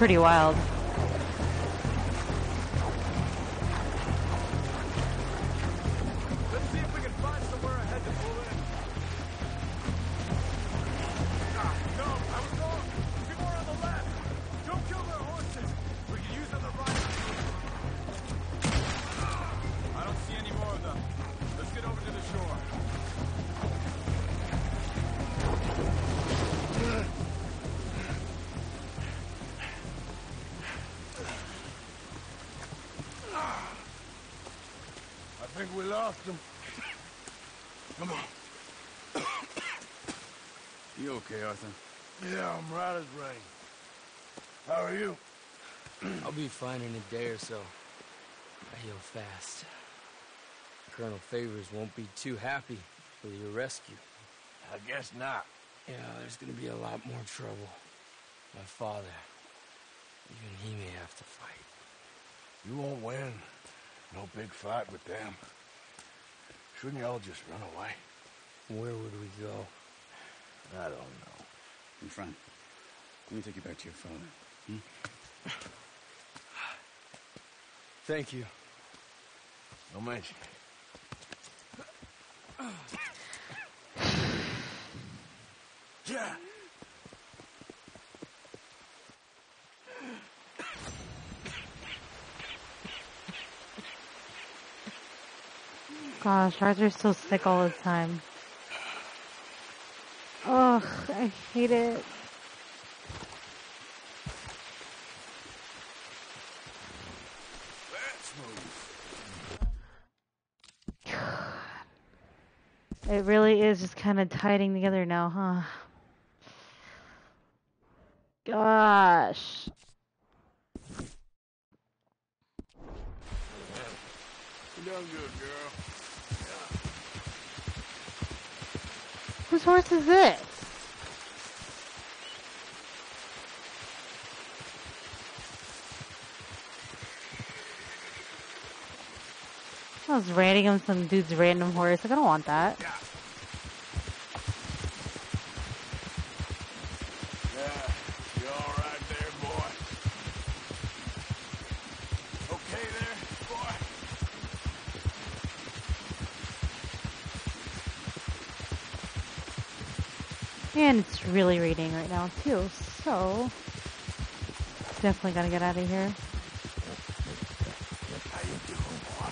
pretty wild. I'll fine in a day or so. I heal fast. Colonel Favours won't be too happy with your rescue. I guess not. Yeah, there's gonna be a lot more trouble. My father, even he may have to fight. You won't win. No big fight with them. Shouldn't y'all just run away? Where would we go? I don't know. My friend, let me take you back to your father. Hmm? Thank you. No mention. Yeah. Gosh, Arthur's so sick all the time. Ugh, I hate it. Let's move. It really is just kind of tiding together now, huh? Gosh. Good. Whose horse is this? I was rating him some dude's random horse. Like, I don't want that. Yeah, you all right there, boy? Okay there, boy? And it's really raining right now, too. So, definitely gotta get out of here. How you doing, boy?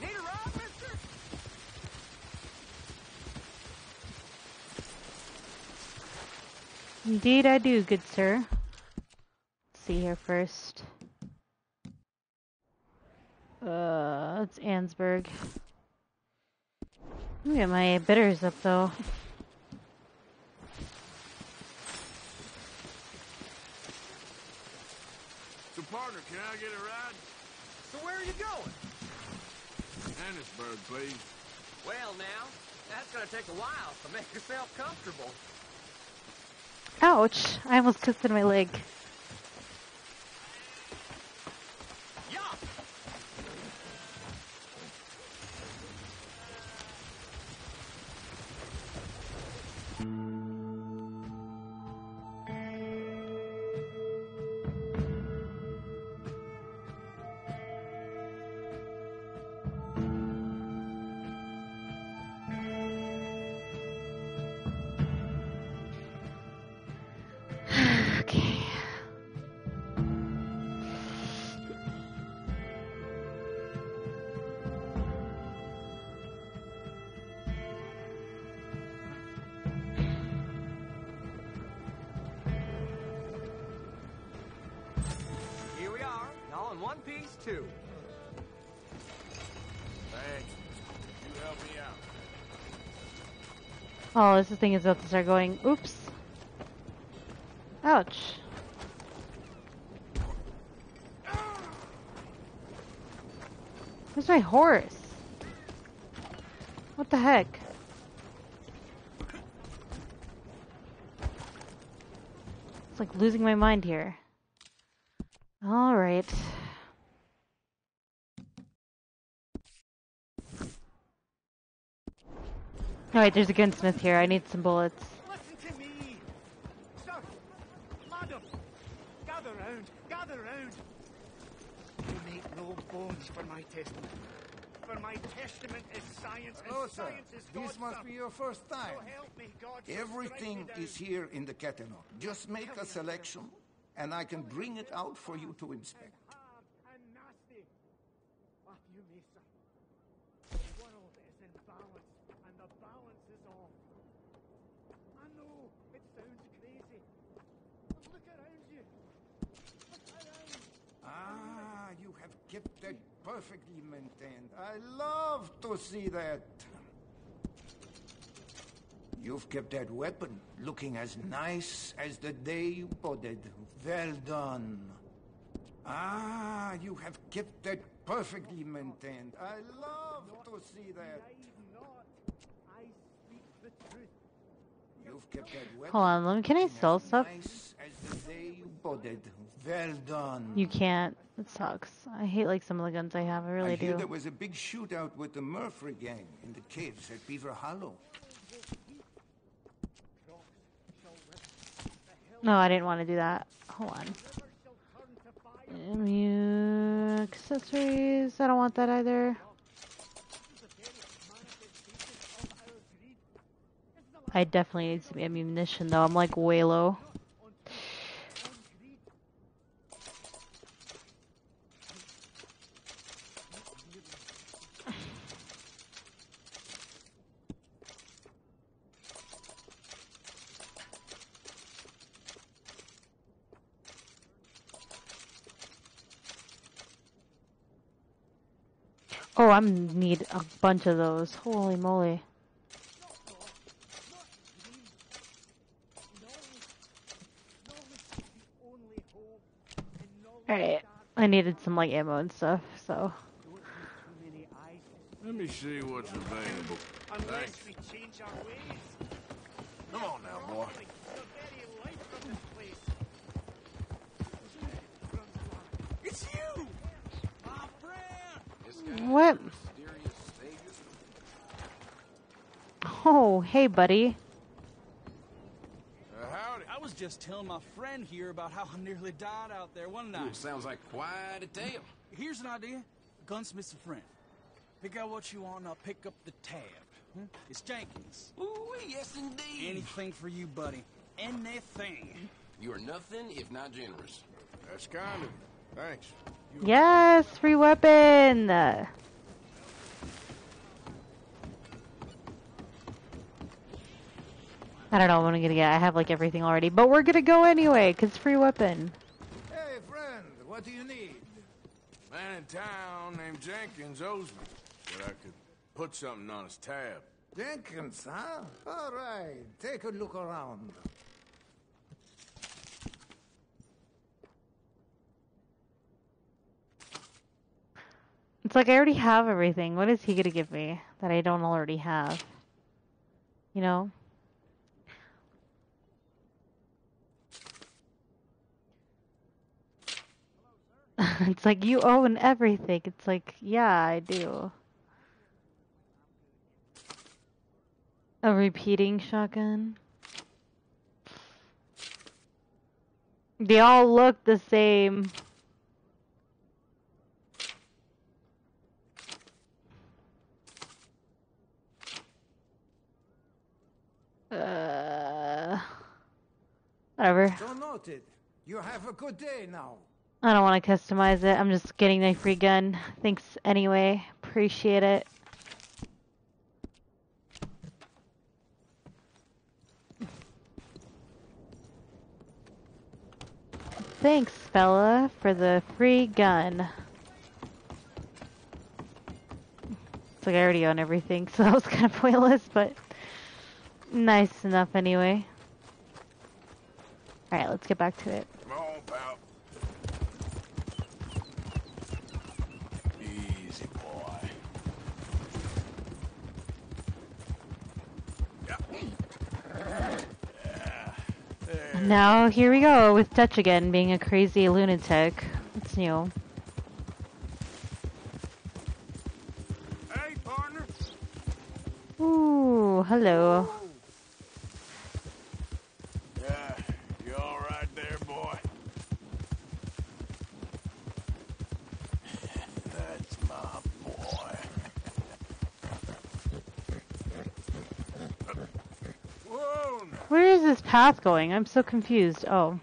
Need a ride, mister? Indeed, I do, good sir. Let's see here first. Uh, it's Annesburg. Let me get my bitters up though. So, partner, can I get a ride? So where are you going? Annesburg, please. Well, now, that's gonna take a while, so make yourself comfortable. Ouch! I almost twisted my leg. This thing is about to start going. Oops. Ouch. Where's my horse? What the heck? It's like losing my mind here. Alright. Alright, there's a gunsmith here. I need some bullets. Listen to me! Sir! Madam! Gather round! Gather round! You make no bones for my testament. for my testament is science, Hello, and oh, sir. science is This must son. be your first time. So help me, God. Everything me is here in the catalog. Just make a selection, and I can bring it out for you to inspect. Hard and nasty. Ah, you may, sir. The world is in balance, and the balance is off. I know it sounds crazy, but look around you. Look around. Ah, you have kept that perfectly maintained. I love to see that. You've kept that weapon looking as nice as the day you bought it. Well done. Ah, you have kept that perfectly maintained. I love to see that. Not. I speak the truth. You've kept that weapon. Hold on, let me- can I looking sell as stuff? Nice as the day you. Well done. You can't. It sucks. I hate like some of the guns I have. I really I do. there was a big shootout with the Murphy gang in the caves at Beaver Hollow. No, I didn't want to do that. Hold on. Ammu accessories. I don't want that either. I definitely need some ammunition though. I'm like way low. Oh, I need a bunch of those. Holy moly. Alright. I needed some like ammo and stuff, so. Let me see what's available. Unless we change our ways. Come on now, boy. Like the very life of this place. It's you! My friend! What? Oh, hey buddy. Uh, howdy. I was just telling my friend here about how I nearly died out there one night. sounds like quite a tale. Here's an idea. Gunsmith's a friend. Pick out what you want, and I'll pick up the tab. Hmm? It's Jenkins. Ooh, yes indeed. Anything for you, buddy. Anything. You are nothing if not generous. That's kind of you. Thanks. Yes, free weapon. I don't know what I'm gonna get. I have like everything already, but we're gonna go anyway, cause free weapon. Hey, friend, what do you need? Man in town named Jenkins owes me. But I could put something on his tab. Jenkins, huh? All right, take a look around. It's like I already have everything. What is he gonna give me that I don't already have? You know? it's like you own everything. It's like, yeah, I do. A repeating shotgun. They all look the same. Uh, whatever. So noted. You have a good day now. I don't want to customize it. I'm just getting a free gun. Thanks anyway. Appreciate it. Thanks, fella, for the free gun. It's like I already own everything, so that was kind of pointless, but nice enough anyway. Alright, let's get back to it. Come on, pal. Easy, boy. Now here we go with Dutch again being a crazy lunatic. It's new. Hey, partner. Ooh, hello. Yeah, you all right there, boy? That's my boy. this path going? I'm so confused. Oh.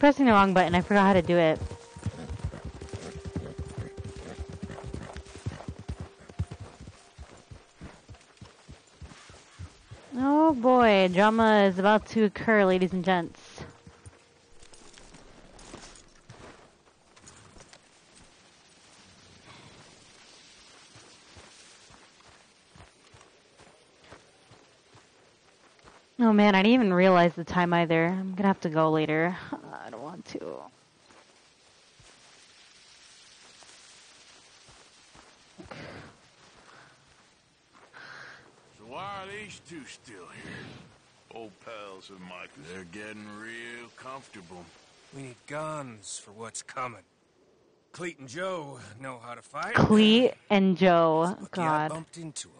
Pressing the wrong button. I forgot how to do it. Oh boy, drama is about to occur, ladies and gents. Oh man, I didn't even realize the time either. I'm gonna have to go later. I don't want to. So why are these two still here? Old pals of Micah's. They're getting real comfortable. We need guns for what's coming. Cleet and Joe know how to fight. Cleet and Joe. Lucky I God. bumped into him.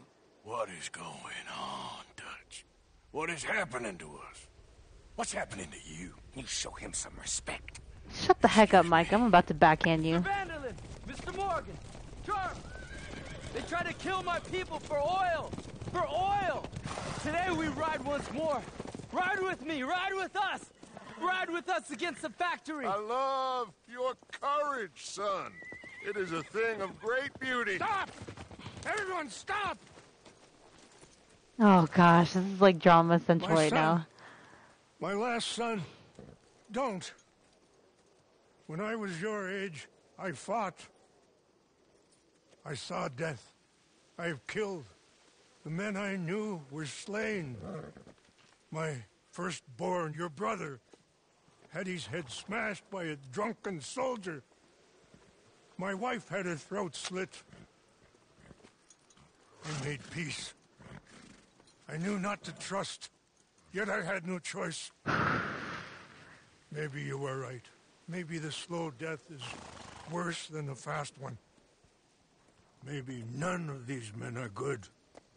What is going on, Dutch? What is happening to us? What's happening to you? You show him some respect. Shut the heck up, Mike. I'm about to backhand you. Van der Linde, Mr. Morgan, Charles. They try to kill my people for oil. For oil. Today we ride once more. Ride with me. Ride with us. Ride with us against the factory. I love your courage, son. It is a thing of great beauty. Stop! Everyone, stop! Oh gosh, this is like drama central right son. now. My last son. Don't. When I was your age, I fought. I saw death. I have killed. The men I knew were slain. My firstborn, your brother, had his head smashed by a drunken soldier. My wife had her throat slit. I made peace. I knew not to trust, yet I had no choice. Maybe you were right. Maybe the slow death is worse than the fast one. Maybe none of these men are good.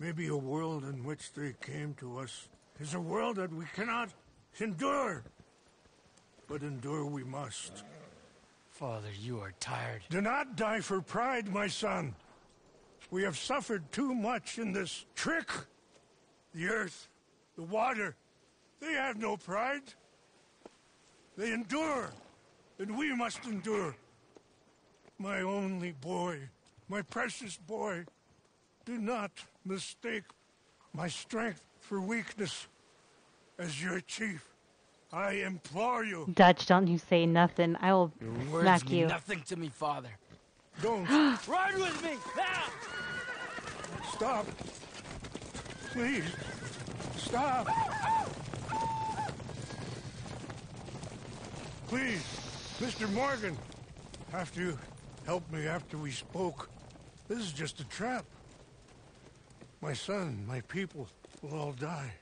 Maybe a world in which they came to us is a world that we cannot endure. But endure we must. Father, you are tired. Do not die for pride, my son. We have suffered too much in this trick. The earth, the water, they have no pride. They endure, and we must endure. My only boy, my precious boy, do not mistake my strength for weakness. As your chief, I implore you, Dutch, don't you say nothing. I will Words smack mean you. nothing to me, Father. don't Ride with me. Now. stop. Please, stop. Please, Mr. Morgan, have to help me after we spoke. This is just a trap. My son, my people will all die.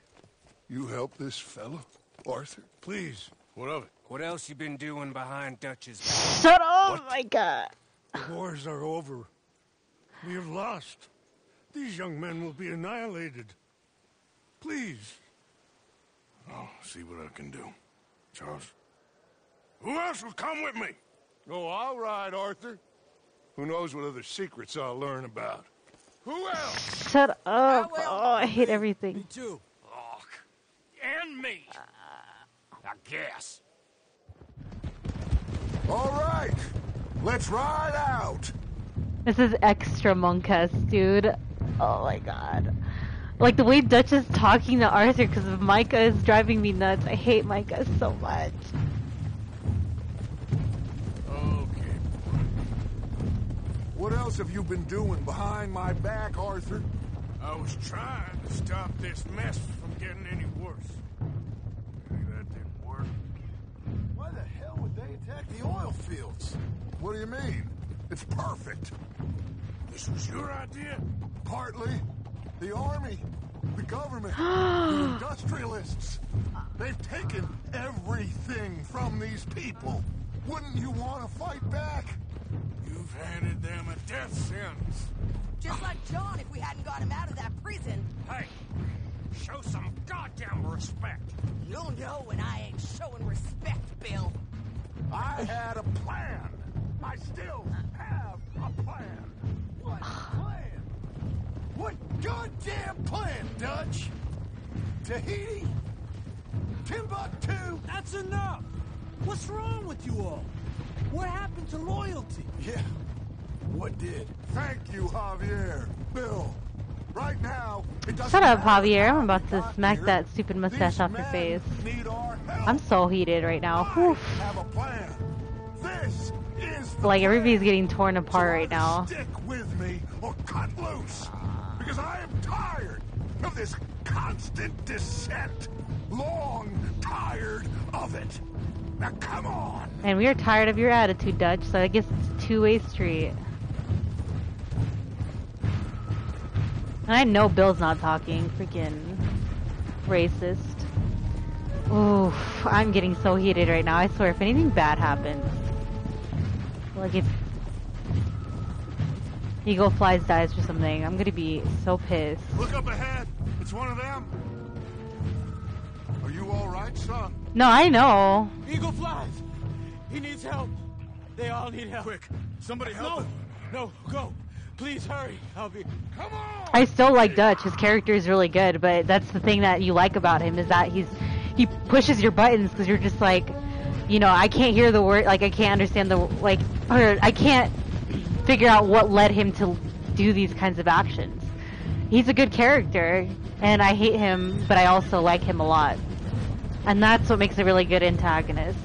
You help this fellow, Arthur? Please, What of it? What else you been doing behind Dutch's back? Shut up! Oh my god. the wars are over. We have lost. These young men will be annihilated. Please. I'll see what I can do. Charles? Who else will come with me? Oh, I'll ride, Arthur. Who knows what other secrets I'll learn about? Who else? Shut up. Oh, I hate everything. Me too. And me. Uh. I guess. All right, let's ride out. This is extra monk-us, dude. Oh my god. Like the way Dutch is talking to Arthur because Micah is driving me nuts. I hate Micah so much. What else have you been doing behind my back, Arthur? I was trying to stop this mess from getting any worse. Maybe that didn't work. Why the hell would they attack the oil fields? What do you mean? It's perfect. This was your idea? Partly. The army, the government, the industrialists. They've taken everything from these people. Wouldn't you want to fight back? You've handed them a death sentence. Just like John if we hadn't got him out of that prison. Hey, show some goddamn respect. You'll know when I ain't showing respect, Bill. I had a plan. I still have a plan. What plan? What goddamn plan, Dutch? Tahiti? Timbuktu? That's enough! What's wrong with you all? What happened to loyalty? Yeah. What did? Thank you, Javier. Bill. Right now, it doesn't Shut up, Javier. I'm about to smack here. that stupid mustache These off your face. Need our help. I'm so heated right now. Have a plan. This is the Like everybody's plan. getting torn apart So right now. Stick with me or cut loose. Because I am tired of this constant dissent. Long tired of it. Now come on. And we are tired of your attitude, Dutch, so I guess it's a two-way street. And I know Bill's not talking. Freaking racist. Oof, I'm getting so heated right now. I swear, if anything bad happens, like if Eagle Flies dies or something, I'm gonna be so pissed. Look up ahead. It's one of them. Are you all right, son? No, I know. Eagle flies! He needs help! They all need help. Quick, somebody help No! him. No, go! Please hurry! I'll be. Come on! I still like Dutch. His character is really good, but that's the thing that you like about him is that he's he pushes your buttons because you're just like, you know, I can't hear the word, like I can't understand the like, or I can't figure out what led him to do these kinds of actions. He's a good character, and I hate him, but I also like him a lot, and that's what makes a really good antagonist.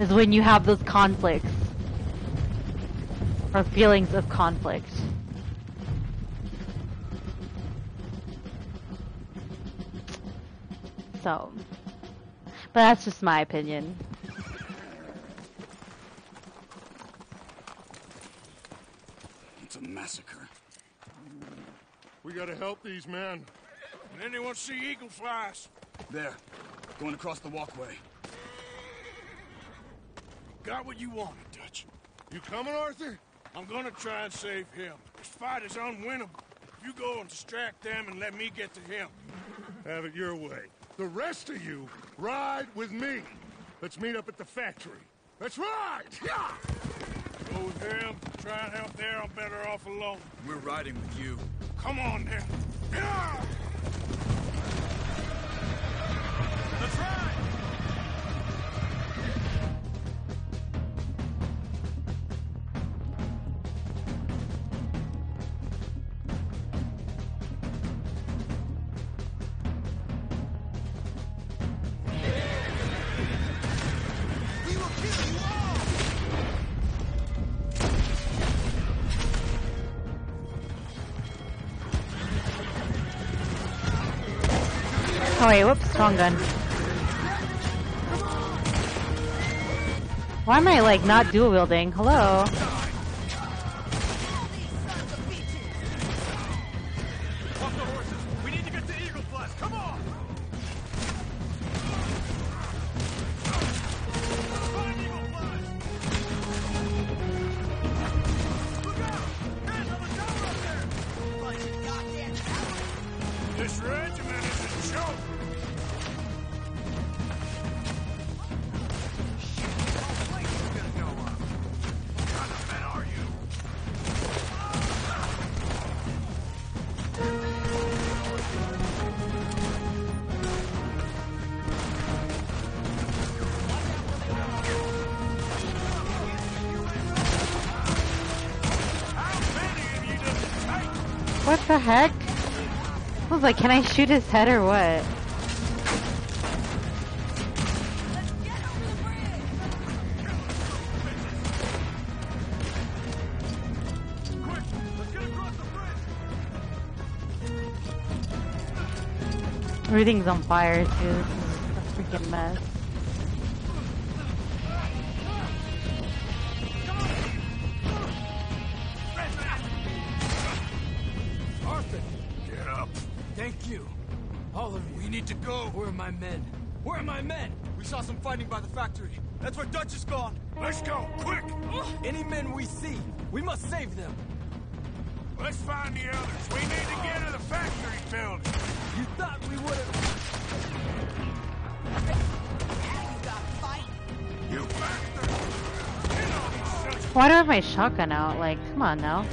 Is when you have those conflicts or feelings of conflict. So, but that's just my opinion. It's a massacre. We gotta help these men. Did anyone see Eagle Flies? There, going across the walkway. Got what you wanted, Dutch. You coming, Arthur? I'm gonna try and save him. This fight is unwinnable. You go and distract them and let me get to him. Have it your way. The rest of you, ride with me. Let's meet up at the factory. That's right! Yeah! Go with him. Try and help there. I'm better off alone. We're riding with you. Come on, then. Yeah! Oh wait, whoops, wrong gun. Why am I like not dual wielding? Hello? Like, can I shoot his head or what? Everything's on fire too. This is a freaking mess. Saw some fighting by the factory. That's where Dutch is gone. Let's go, quick! Any men we see, we must save them. Let's find the others. We need to get to the factory building. You thought we would have... You got fight. You bastard! Get on these sons of Why do I have my shotgun out? Like, come on now.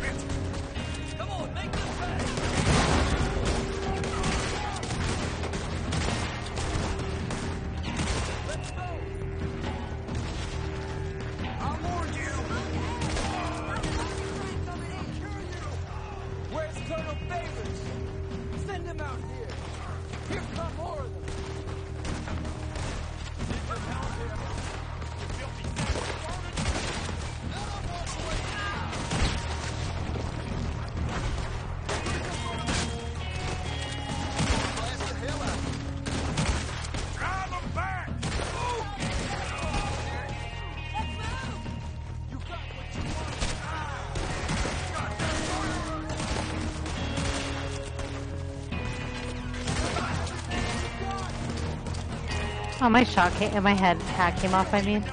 My shot came, my head hat came off. I mean,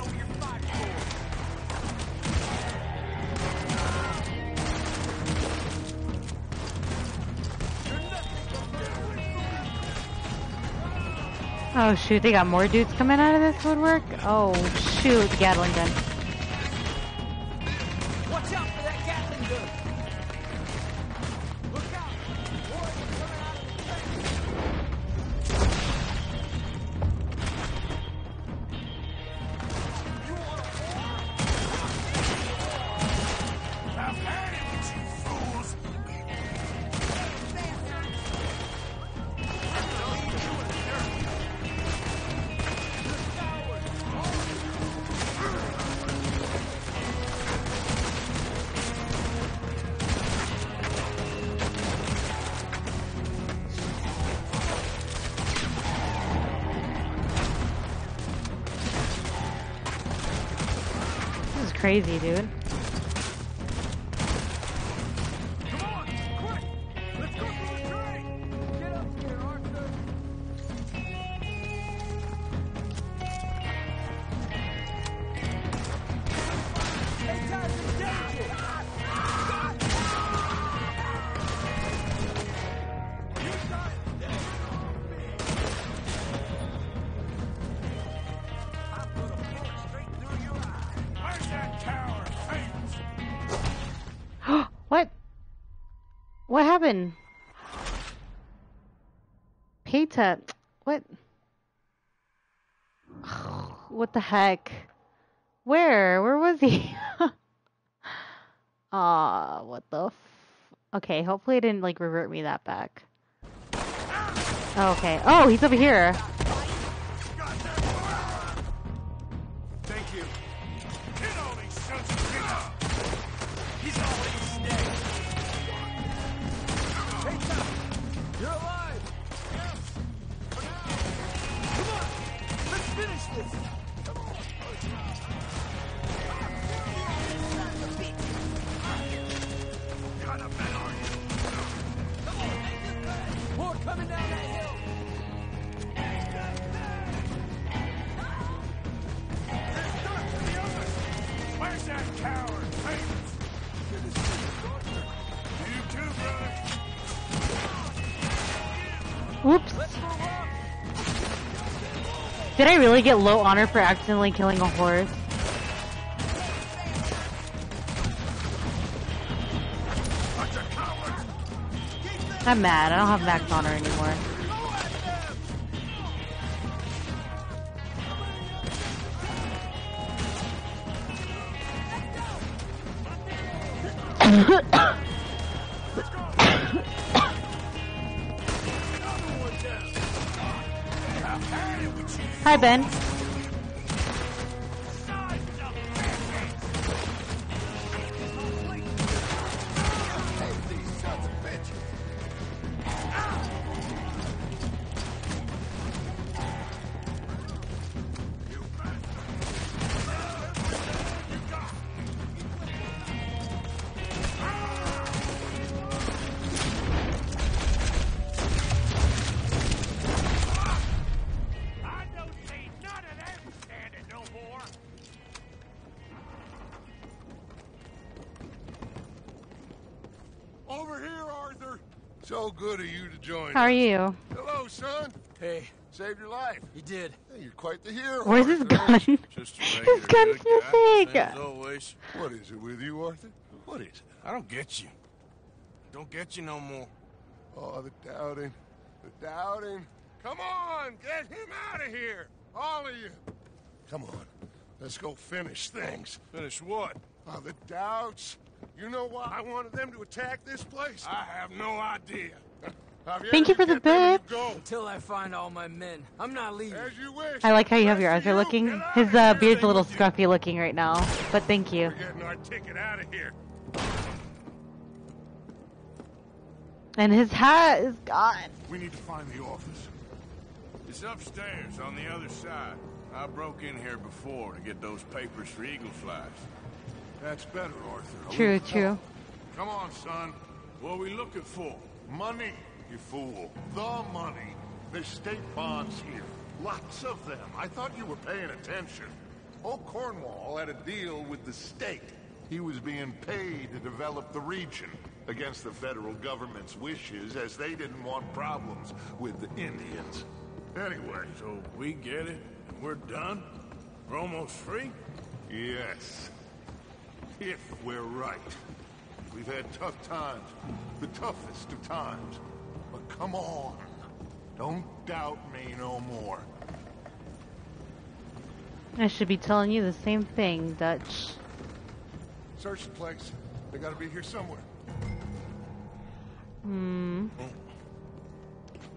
oh shoot, they got more dudes coming out of this woodwork. Oh shoot, Gatling gun. Crazy, dude. Peter, what? What the heck? Where? Where was he? Ah, what the Okay, hopefully it didn't like revert me that back. Okay. Oh, he's over here. Did I really get low honor for accidentally killing a horse? I'm mad. I don't have max honor anymore. Hi, Ben. How are you? Hello, son. Hey, Saved your life. you did. Hey, you're quite the hero. Where's his gun? Just a His regular gun's good guy, missing. as always. What is it with you, Arthur? What is it? I don't get you. Don't get you no more. Oh, the doubting. The doubting. Come on, get him out of here. All of you. Come on. Let's go finish things. Finish what? Oh, the doubts. You know why I wanted them to attack this place? I have no idea. Javier, Thank you for the get bit. Until I find all my men, I'm not leaving. As you wish. I like how you have your eyes are looking. His uh, beard's a little Stay with you. scruffy looking right now, but thank you. We're getting our ticket out of here. And his hat is gone. We need to find the office. It's upstairs on the other side. I broke in here before to get those papers for Eagle Flies. That's better, Arthur. A True, true. Come on, son. What are we looking for? Money, you fool. The money. There's state bonds here. Lots of them. I thought you were paying attention. Old Cornwall had a deal with the state. He was being paid to develop the region against the federal government's wishes as they didn't want problems with the Indians. Anyway, So we get it, and we're done? We're almost free? yes. If we're right. We've had tough times. The toughest of times. Come on. Don't doubt me no more. I should be telling you the same thing, Dutch. Search the place. They gotta be here somewhere. Hmm.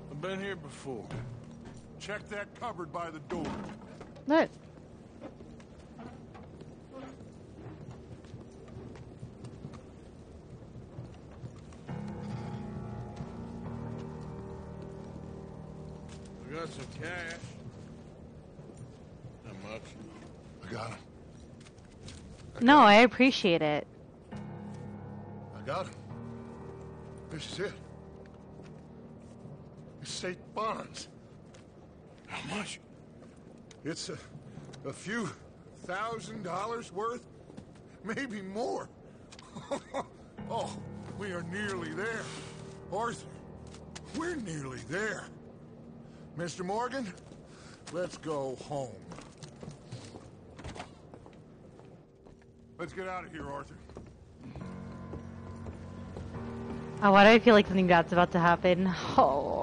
I've been here before. Check that cupboard by the door. Look. Got some cash. Not much. I got him. No, I appreciate it. I got him. This is it. It's state bonds. How much? It's a, a few thousand dollars worth, maybe more. oh, we are nearly there. Arthur, we're nearly there. Mr. Morgan, let's go home. Let's get out of here, Arthur. Oh, why do I feel like something bad's about to happen? Oh.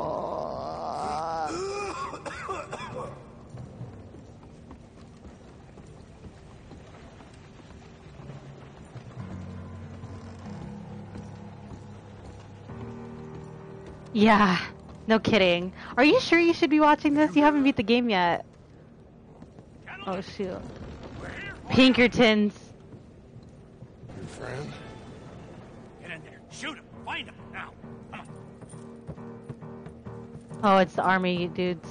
Yeah, no kidding. Are you sure you should be watching this? You haven't beat the game yet. Oh shoot. Pinkertons. Your friend? Get in there. Shoot him. Find him. Now. Come on. Oh, it's the army dudes.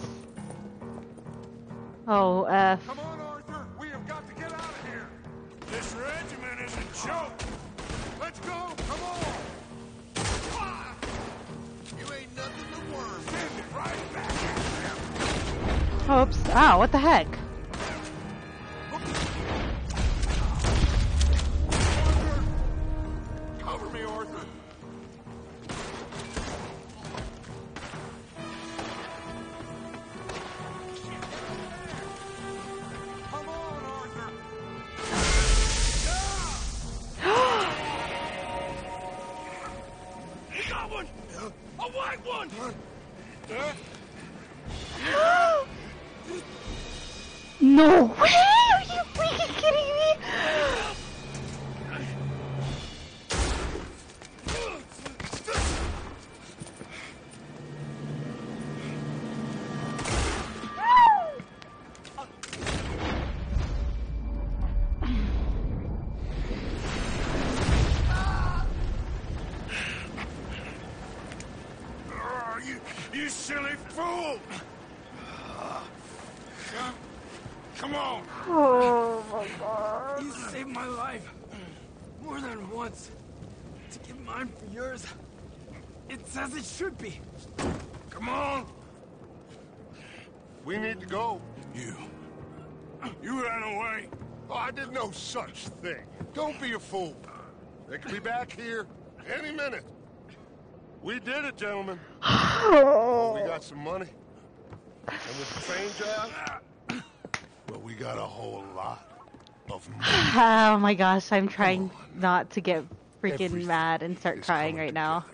Oh, F. Come on, Arthur. We have got to get out of here. This regiment is a joke. Oops. Ow, what the heck? Should be. Come on! We need to go. You. You ran away. Oh, I did no such thing. Don't be a fool. They could be back here any minute. We did it, gentlemen. well, we got some money. And with the train job, well, we got a whole lot of money. Oh my gosh, I'm trying not to get freaking Everything mad and start crying coming right now.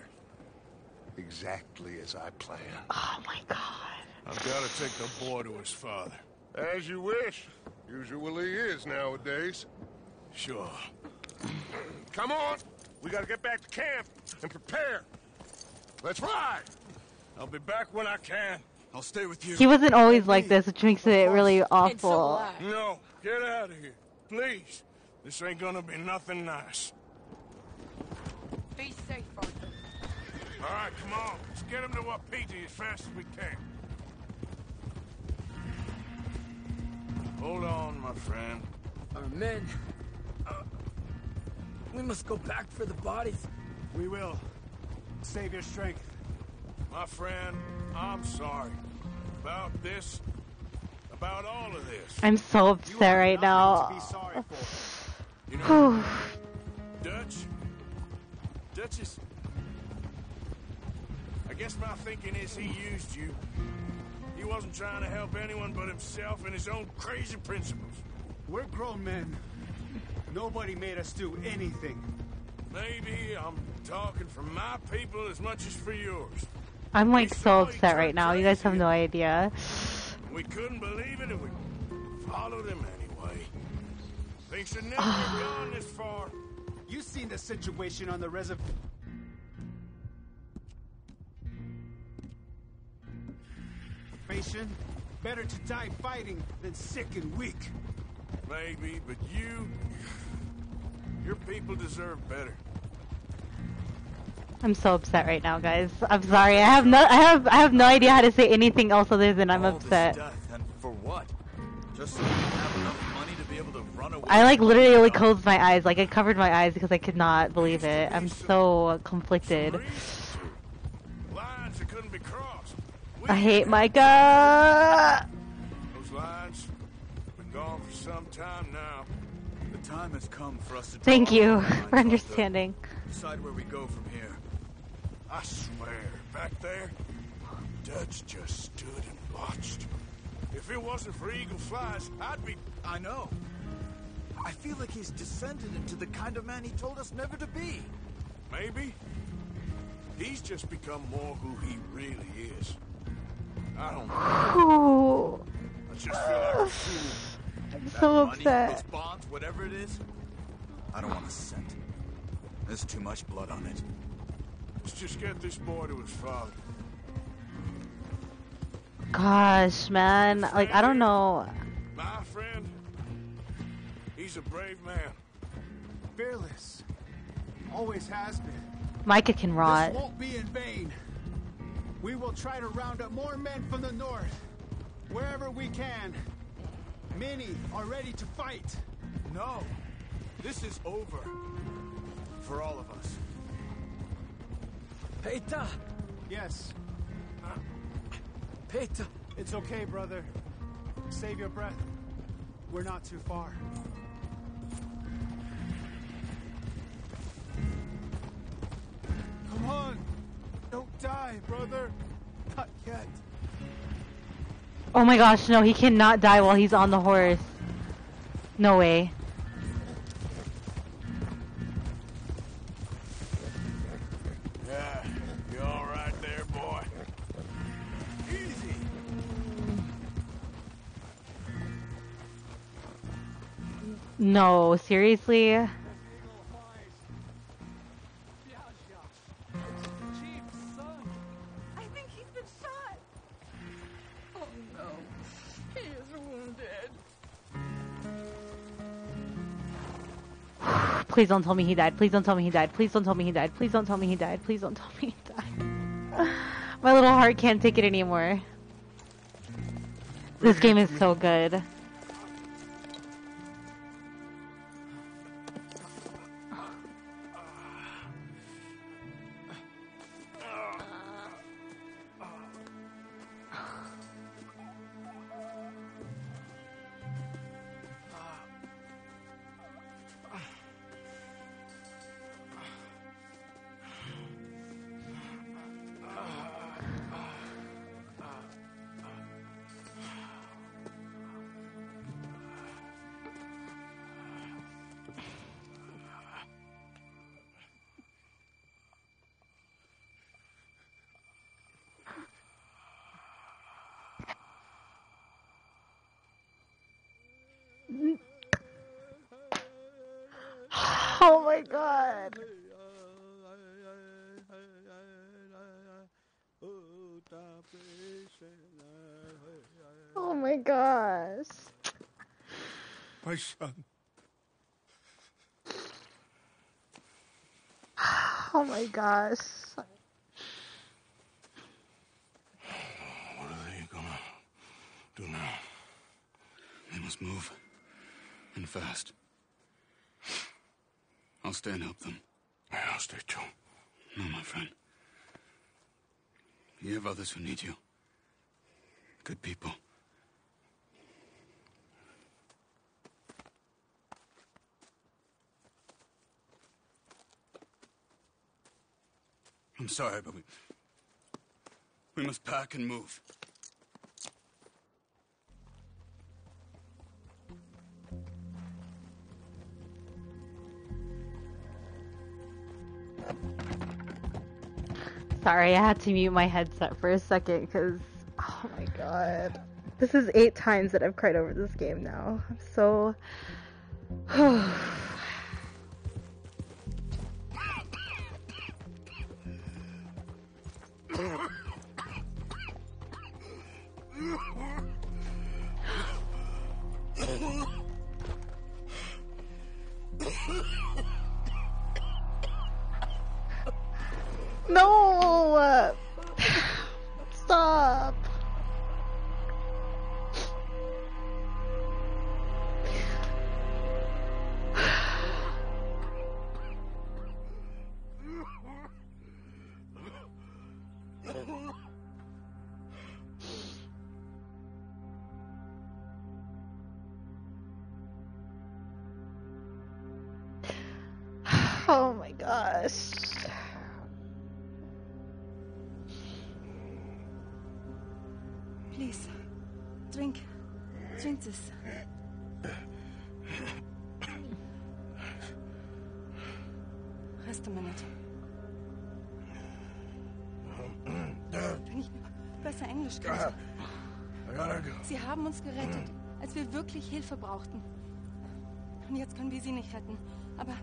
Exactly as I planned. Oh my god. I've got to take the boy to his father. As you wish. Usually is nowadays. Sure. Come on. We got to get back to camp and prepare. Let's ride. I'll be back when I can. I'll stay with you. He wasn't always like this, which makes it really awful. No, get out of here. Please. This ain't gonna be nothing nice. Be safe, Arthur. All right, come on. Let's get him to Wapiti as fast as we can. Hold on, my friend. Our men. Uh, we must go back for the bodies. We will. Save your strength. My friend, I'm sorry. About this. About all of this. I'm so upset right now. You know, Whew. Dutch? Dutch is... I guess my thinking is he used you. He wasn't trying to help anyone but himself and his own crazy principles. We're grown men. Nobody made us do anything. Maybe I'm talking for my people as much as for yours. I'm like so upset right now. You guys have no idea. We couldn't believe it and we followed him anyway. Things should never have gone this far. You've seen the situation on the reservoir. Better to die fighting than sick and weak. Maybe, but you... Your people deserve better. I'm so upset right now, guys. I'm sorry. I have no I have I have no idea how to say anything else other than I'm All upset. Death, and for what? Just so you have enough money to be able to run away. I like literally only closed my eyes. Like I covered my eyes because I could not believe it. I'm so conflicted. I hate Micah. Those lines been gone for some time now. The time has come for us to Thank you for understanding. Decide where we go from here. I swear, back there, Dutch just stood and watched. If it wasn't for Eagle Flies, I'd be... I know. I feel like he's descended into the kind of man he told us never to be. Maybe. He's just become more who he really is. I don't know. I just feel like a fool. I'm That so money, upset. Those bonds, whatever it is, I don't want a cent. There's too much blood on it. Let's just get this boy to his father. Gosh, man. Like I don't know. My friend, he's a brave man. Fearless. Always has been. Micah can rot. This won't be in vain. We will try to round up more men from the north. Wherever we can. Many are ready to fight. No, this is over. For all of us. Peita! Yes, Peita! it's okay, brother. Save your breath. We're not too far. Come on! Don't die, brother! Not yet. Oh my gosh, no, he cannot die while he's on the horse. No way. Yeah, you all right there, boy? Easy. No, seriously? Please don't tell me he died. Please don't tell me he died. Please don't tell me he died. Please don't tell me he died. Please don't tell me he died. My little heart can't take it anymore. This game is so good. Gosh. What are they gonna do now? They must move. And fast. I'll stay and help them. Yeah, I'll stay too. No, my friend. You have others who need you. Good people. I'm sorry, but we... We must pack and move. Sorry, I had to mute my headset for a second because, oh my god. This is eight times that I've cried over this game now. I'm so. Hilfe. Und jetzt können wir sie nicht retten. Aber...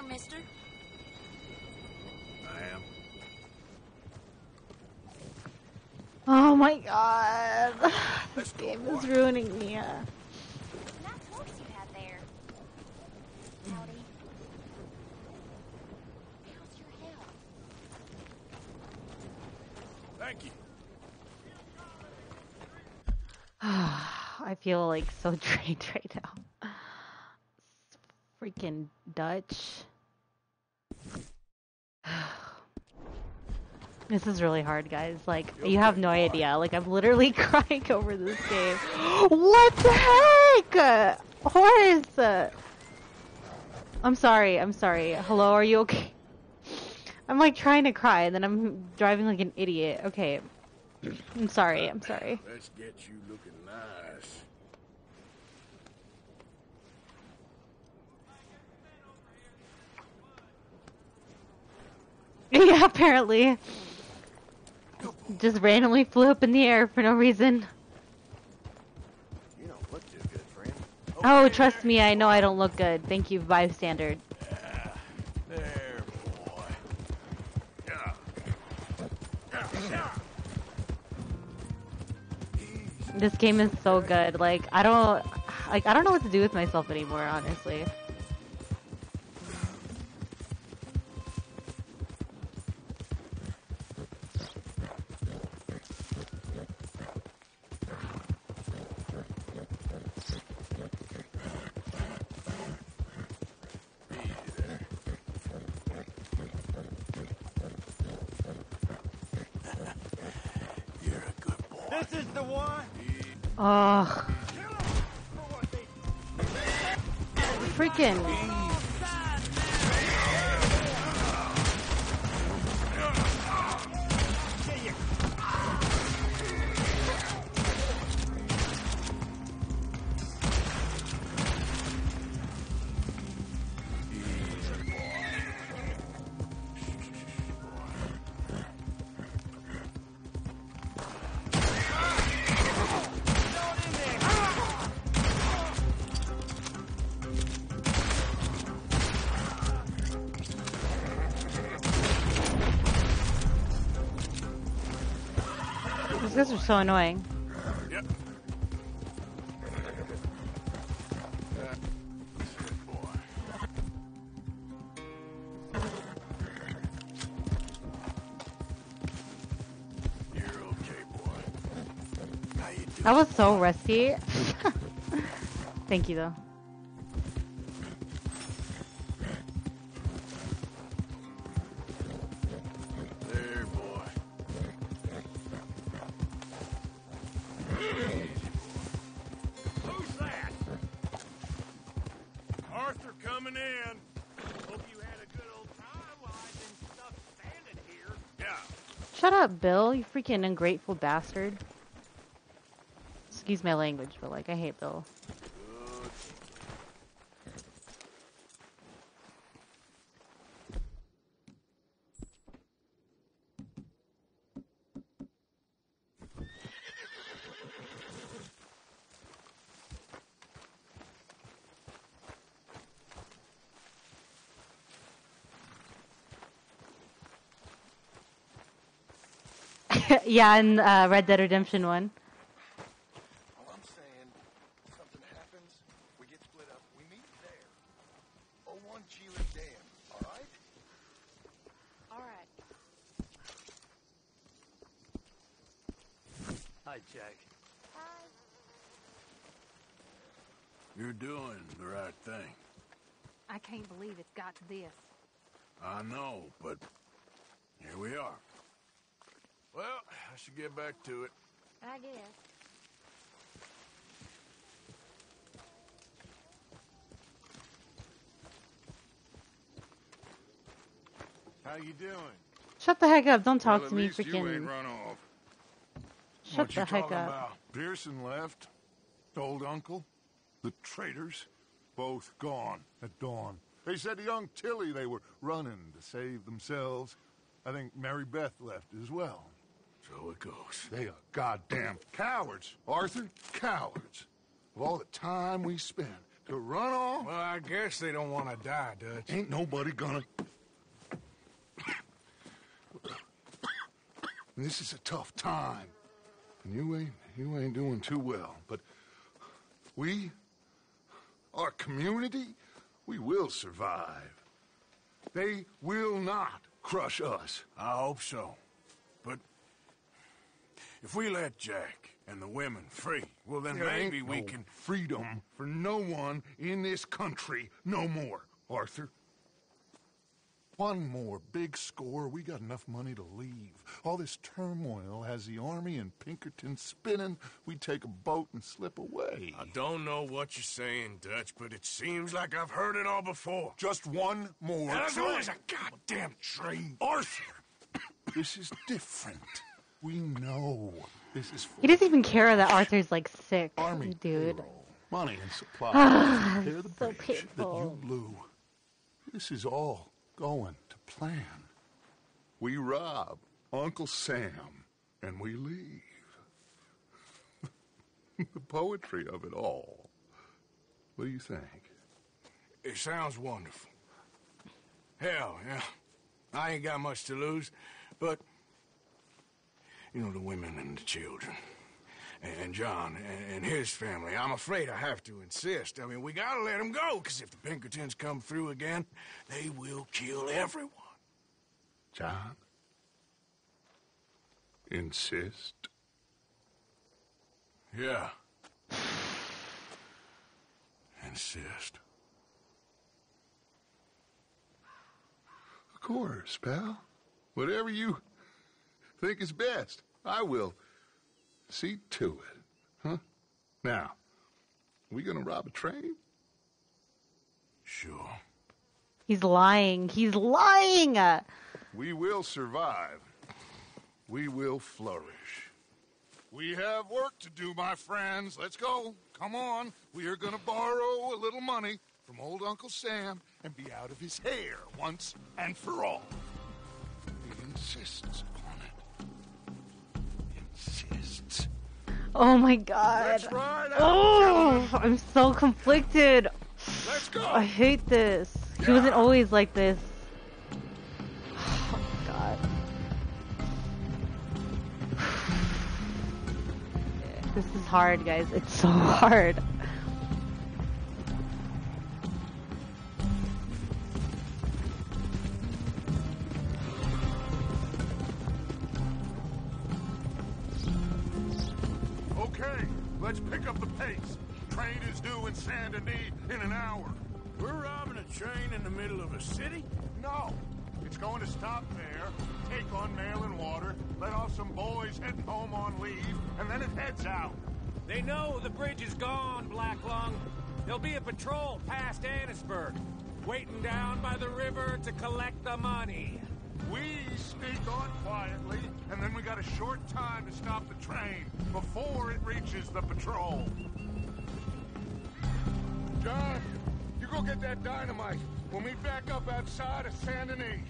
Hello, mister. I am. Oh my god. This game is ruining me. uh. Nice horse you had there. Howdy. How's your health? Thank you. I feel like so drained right now. Freaking Dutch. This is really hard, guys. Like, you have no idea. Like, I'm literally crying over this game. what the heck? Horse! I'm sorry, I'm sorry. Hello, are you okay? I'm like trying to cry and then I'm driving like an idiot. Okay. I'm sorry, I'm sorry. Let's get you looking nice. Yeah, apparently. Just randomly flew up in the air for no reason. You don't look too good, friend. Oh, trust me, I know I don't look good. Thank you, bystander. There, boy. Yeah. Yeah. This game is so good. Like, I don't, like, I don't know what to do with myself anymore, honestly. So annoying. That was so rusty. Thank you though. Up, Bill, you freaking ungrateful bastard. Excuse my language, but like, I hate Bill. Yeah, in uh, Red Dead Redemption 1. All I'm saying, something happens, we get split up, we meet there. 01 Cheeler Dam, all right? All right. Hi, Jack. Bye. You're doing the right thing. I can't believe it's got to this. I know, but here we are. Well, I should get back to it. I guess. How you doing? Shut the heck up. Don't talk Well, to me, least you freaking. ain't run off. Shut what the you heck talking up. About? Pearson left. Old uncle. The traitors. Both gone at dawn. They said to young Tilly they were running to save themselves. I think Mary Beth left as well. So it goes. They are goddamn cowards, Arthur. Cowards. Of all the time we spent to run off. Well, I guess they don't want to die, Dutch. Ain't nobody gonna. This is a tough time. And you ain't you ain't doing too well. But we our community, we will survive. They will not crush us. I hope so. If we let Jack and the women free, well, then There maybe we no can. freedom for no one in this country no more, Arthur. One more big score, we got enough money to leave. All this turmoil has the army and Pinkerton spinning. We take a boat and slip away. I don't know what you're saying, Dutch, but it seems like I've heard it all before. Just one more. As long as a goddamn train. Arthur, this is different. We know this is for He doesn't even care that Arthur's like sick, Army dude. payroll, money and supplies. Ah, to repair the so bridge that you blew. This is all going to plan. We rob Uncle Sam and we leave. the poetry of it all. What do you think? It sounds wonderful. Hell, yeah. I ain't got much to lose, but you know the women and the children, and John and, his family. I'm afraid I have to insist. I mean, we gotta let them go, because if the Pinkertons come through again, they will kill everyone. John? Insist? Yeah. Insist. Of course, pal. Whatever you think is best, I will See to it. Huh? Now, we gonna rob a train? Sure. He's lying. He's lying. We will survive. We will flourish. We have work to do, my friends. Let's go. Come on. We are gonna borrow a little money from old Uncle Sam and be out of his hair once and for all. He insists Oh my god. Let's ride out, Oh, I'm so conflicted. Let's go. I hate this. He wasn't always like this. Oh my god. This is hard, guys. It's so hard. Let's pick up the pace. Train is due in Saint Denis in an hour. We're robbing a train in the middle of a city? No. It's going to stop there, take on mail and water, let off some boys heading home on leave, and then it heads out. They know the bridge is gone, Black Lung. There'll be a patrol past Annesburg, waiting down by the river to collect the money. We sneak on quietly, and then we got a short time to stop the train before it reaches the patrol. John, you go get that dynamite. We'll meet back up outside of Saint Denis.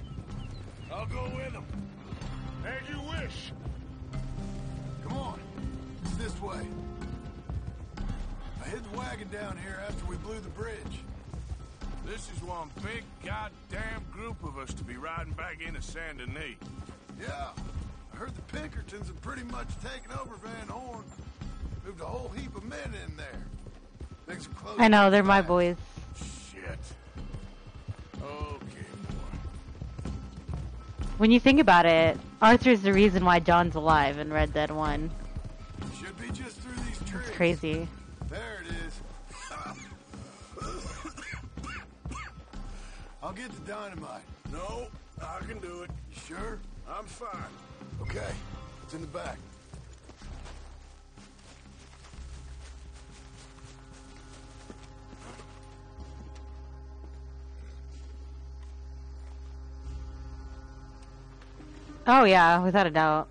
I'll go with them. As you wish. Come on. It's this way. I hid the wagon down here after we blew the bridge. This is one big goddamn group of us to be riding back into Saint Denis. Yeah. I heard the Pinkertons have pretty much taken over Van Horn. Moved a whole heap of men in there. Things are close. I know, they're my boys. Shit. Okay, boy. When you think about it, Arthur's the reason why John's alive in Red Dead 1. Should be just through these trees. It's crazy. I'll get the dynamite. No, I can do it. You sure? I'm fine. Okay. It's in the back. Oh yeah, without a doubt.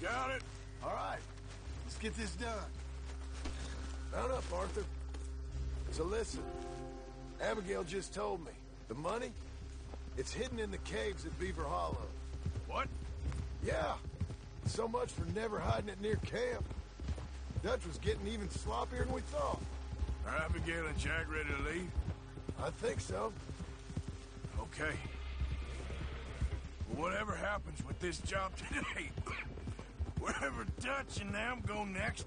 Got it. All right. Let's get this done. Mount up, Arthur. So listen. Abigail just told me. The money? It's hidden in the caves at Beaver Hollow. What? Yeah. So much for never hiding it near camp. Dutch was getting even sloppier than we thought. Are Abigail and Jack ready to leave? I think so. Okay. Whatever happens with this job today, wherever Dutch and them go next,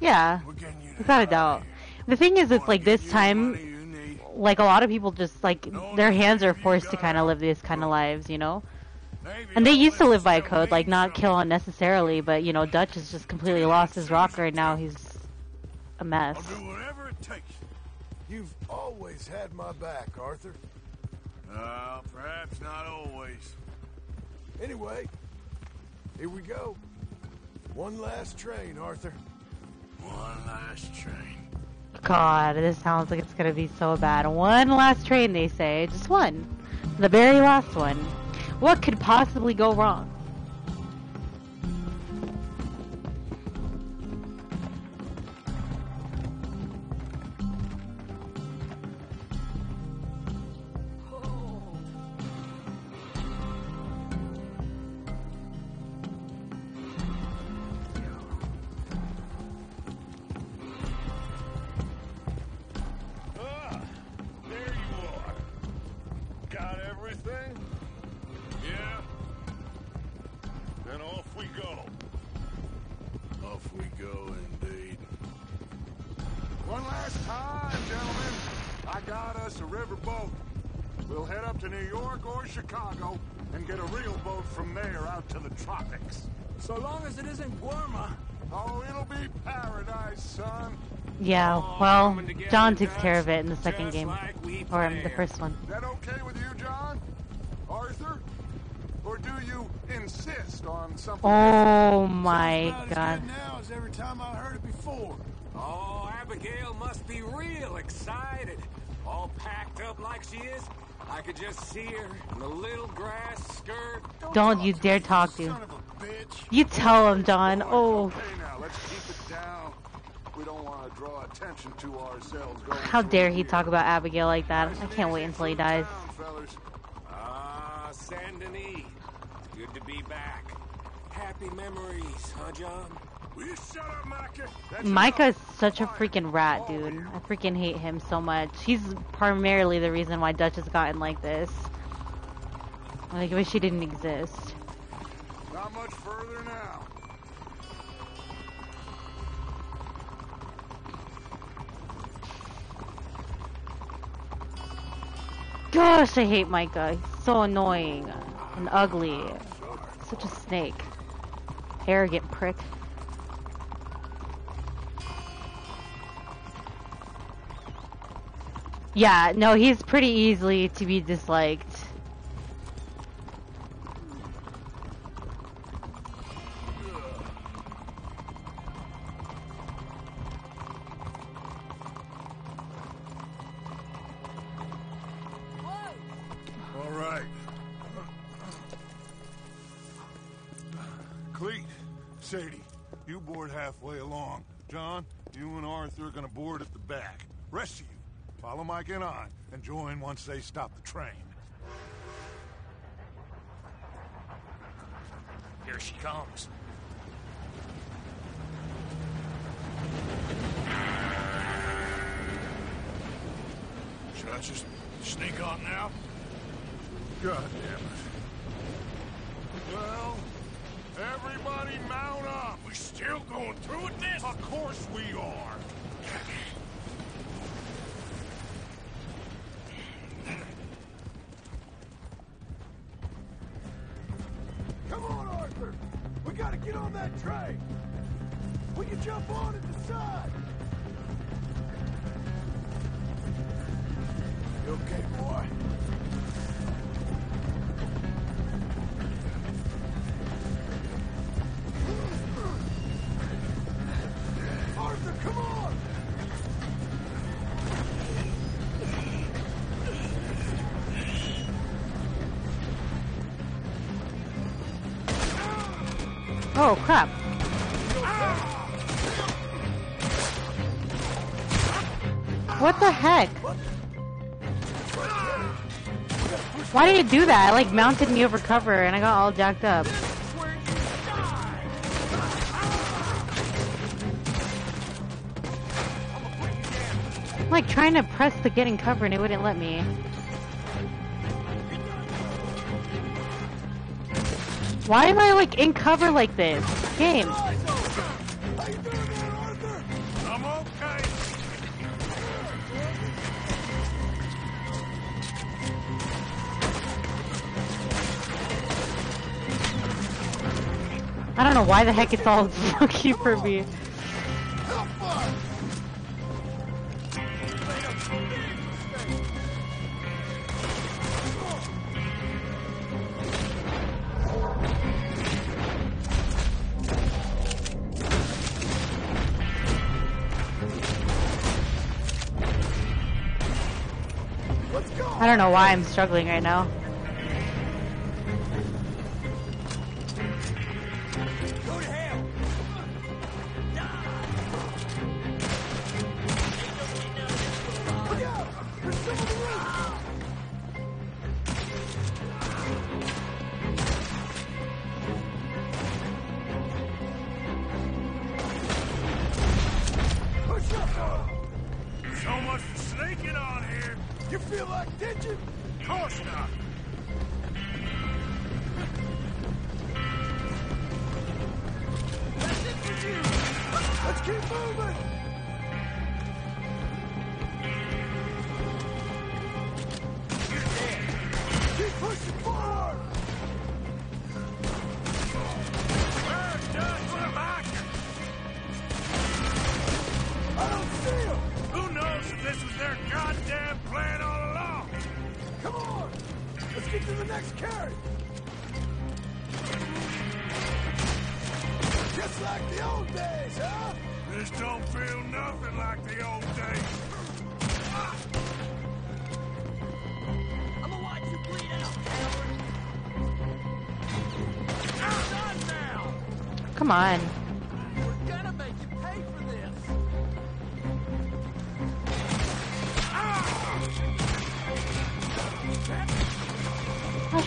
Yeah, we're getting you the without a doubt. The thing is, it's like this time, money you need. like a lot of people just like their hands are forced to kind of live these kind of lives, you know. And they used to live by a code, like not something. kill unnecessarily, but you know, Dutch has just completely lost his rock right now he's a mess. I'll do whatever it takes. You've always had my back, Arthur. Uh, perhaps not always. Anyway, here we go. One last train, Arthur. One last train. God, this sounds like it's gonna be so bad. One last train, they say, just one, the very last one. What could possibly go wrong? Well, John takes care of it in the second game, like we or in the first one. That okay with you, John? Arthur? you insist on something. Oh my Sounds about as God. now as every time I heard it before. Oh, Abigail must be real excited. All packed up like she is. I could just see her in the little grass skirt. Don't you dare talk to. Son of a bitch. You tell him, John. Oh, Hey now, let's keep it down. We don't want to draw attention to ourselves. Going how dare he here. talk about Abigail like that? I can't wait until he dies. Ah, Saint Denis. It's good to be back. Happy memories, huh, John? Will you shut up, Micah? Micah is such a freaking rat, dude. I freaking hate him so much. He's primarily the reason why Dutch has gotten like this. Like, I wish he didn't exist. Not much further now. Gosh, I hate Micah. He's so annoying and ugly. Such a snake. Arrogant prick. Yeah, no, he's pretty easily to be disliked. Once they stop the train. Here she comes. Should I just sneak on now? God damn it. Well, everybody mount up. We still going through with this? Of course we are. Train! We can jump on and decide! You okay, boy? Arthur, come on! Oh, crap. The heck? Why did you do that? It like mounted me over cover and I got all jacked up. I'm like trying to press the getting cover and it wouldn't let me. Why am I like in cover like this? Game. Know why the heck it's all funky for me. I don't know why I'm struggling right now. goddamn plan all along! Come on! Let's get to the next carriage! Just like the old days, huh? This don't feel nothing like the old days. I'ma watch you bleed out, Albert. Come on.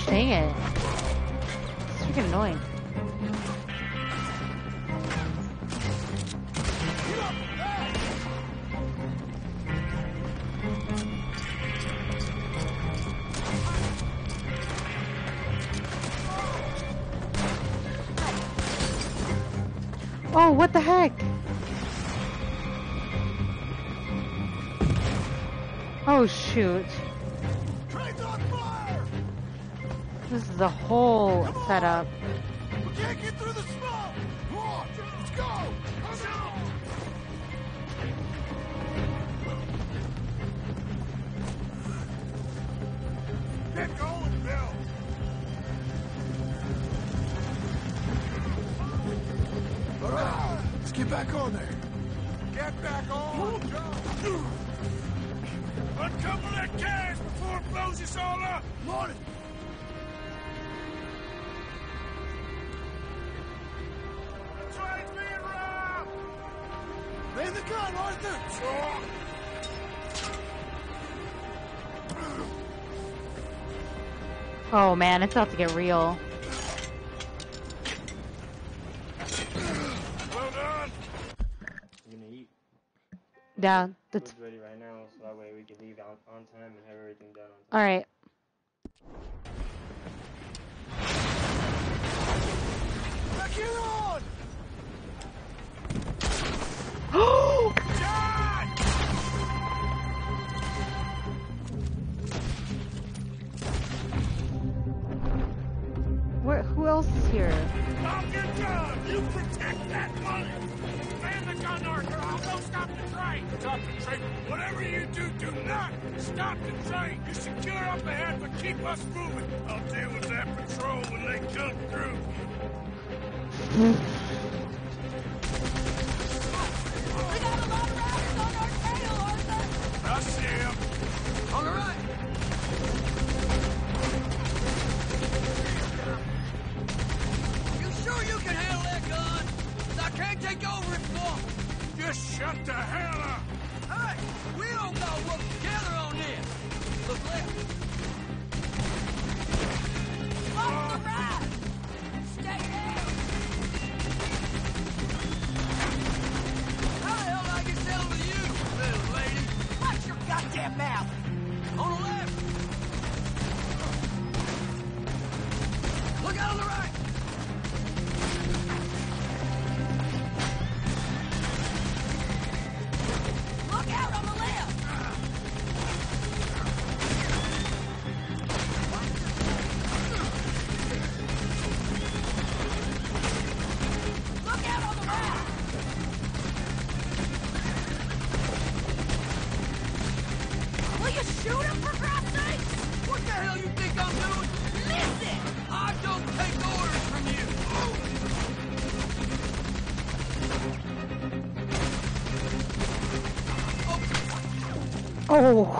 Dang it. It's freaking annoying. Whole setup. Man, it's about to get real. Well done. You gonna eat? Yeah, that's ready right now, so that way we can leave on, on time and have everything done on time. alright. Back who else is here? I'll get done. You protect that money. Man the gun, Arthur. I'll go stop the train. Stop the train. Whatever you do, do not stop the train. You secure up ahead, but keep us moving. I'll deal with that patrol when they come through. We got a lot of riders on our tail, Arthur. I see him. On the right. Take over if not. Just shut the hell up. Hey, we all gotta work together on this. Look left. Off the oh. right. Stay down. How the hell did I get settled with you, little lady? Watch your goddamn mouth. On the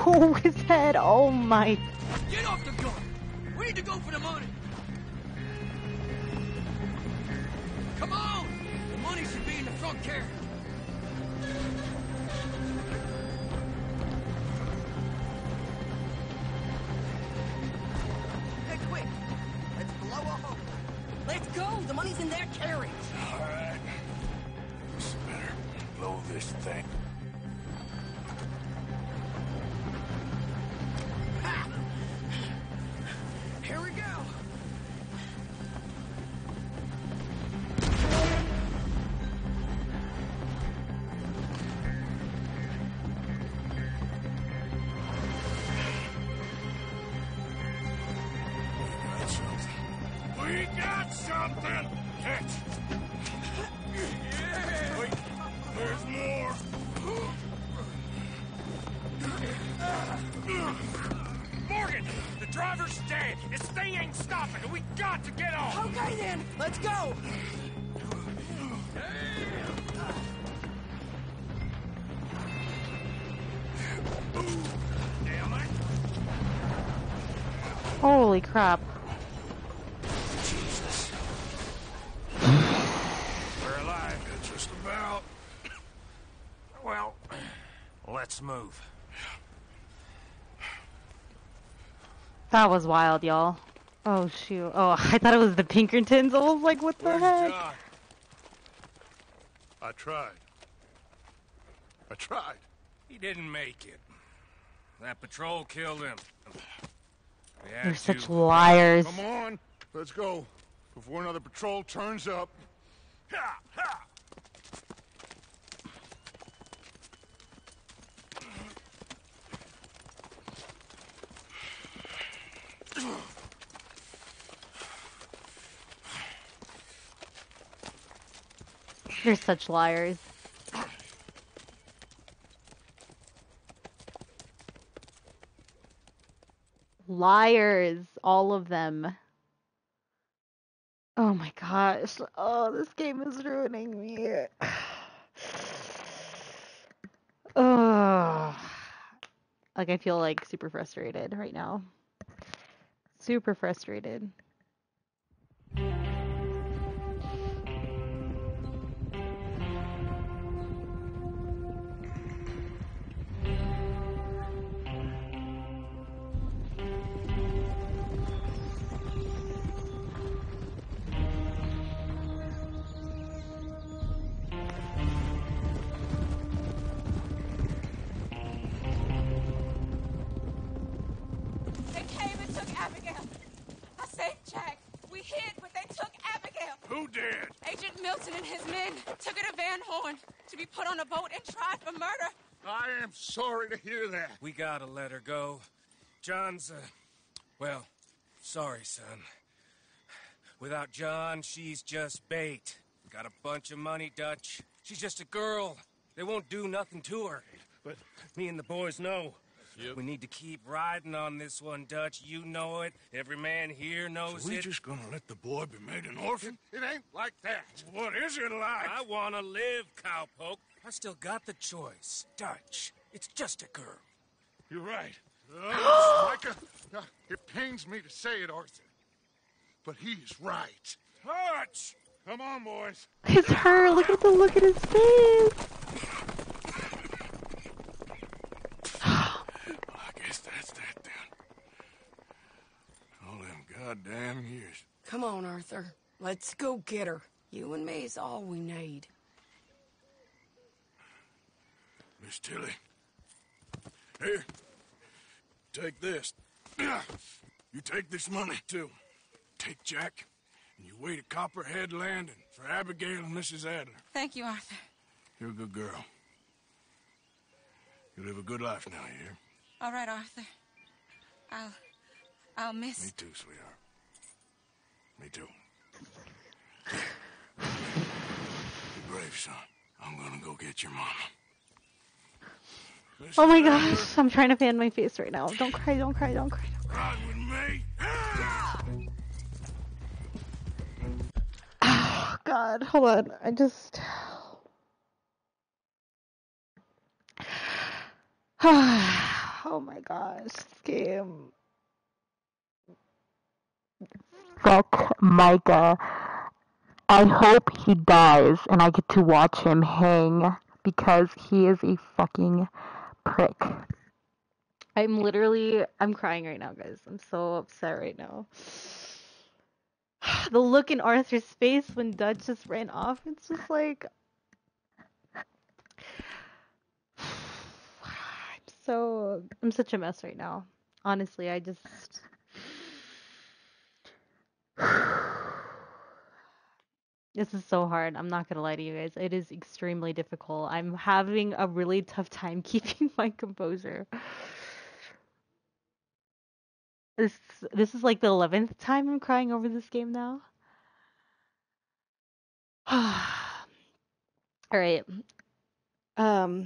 Oh, who is that? Oh my. Get off the gun. We need to go for the money. Come on. The money should be in the front carriage. Hey, quick. Let's blow a hole. Let's go. The money's in their carriage. All right. This better blow this thing. Crap. Jesus. We're alive. Just about. Well, let's move. That was wild, y'all. Oh shoot. Oh, I thought it was the Pinkertons. I was like, what the Where's heck? John? I tried. I tried. He didn't make it. That patrol killed him. Had You're such liars. Come on, let's go. Before another patrol turns up. Ha! Ha! You're such liars. Liars, all of them. Oh my gosh. Oh, this game is ruining me. Oh. Like I feel like super frustrated right now. Super frustrated. Agent Milton and his men took her to Van Horn to be put on a boat and tried for murder. I am sorry to hear that. We gotta let her go. John's, uh, well, sorry, son. Without John, she's just bait. Got a bunch of money, Dutch. She's just a girl. They won't do nothing to her. But me and the boys know. We need to keep riding on this one, Dutch. You know it. Every man here knows So we it. just gonna let the boy be made an orphan? It ain't like that. What is it like? I want to live, cowpoke. I still got the choice. Dutch, it's just a girl. You're right. Uh, Micah, uh, it pains me to say it, Arthur, but he's right. Dutch! Come on, boys. It's her. Look at the look at his face. I guess that's that then. All them goddamn years. Come on, Arthur. Let's go get her. You and me is all we need. Miss Tilly. Here. Take this. You take this money, too. Take Jack, and you wait at Copperhead Landing for Abigail and Mrs. Adler. Thank you, Arthur. You're a good girl. You live a good life now, you hear? All right, Arthur. I'll. I'll miss. Me too, sweetheart. Me too. Be brave, son. I'm gonna go get your mama. Oh my gosh. I'm trying to fan my face right now. Don't cry, don't cry, don't cry. Ride with me. Oh god, hold on. I just Oh my gosh, this game. Fuck Micah. I hope he dies and I get to watch him hang because he is a fucking prick. I'm literally I'm crying right now, guys. I'm so upset right now. The look in Arthur's face when Dutch just ran off, it's just like I'm so I'm such a mess right now. Honestly, I just This is so hard. I'm not gonna lie to you guys. It is extremely difficult. I'm having a really tough time keeping my composure. This this is like the eleventh time I'm crying over this game now. All right. Um,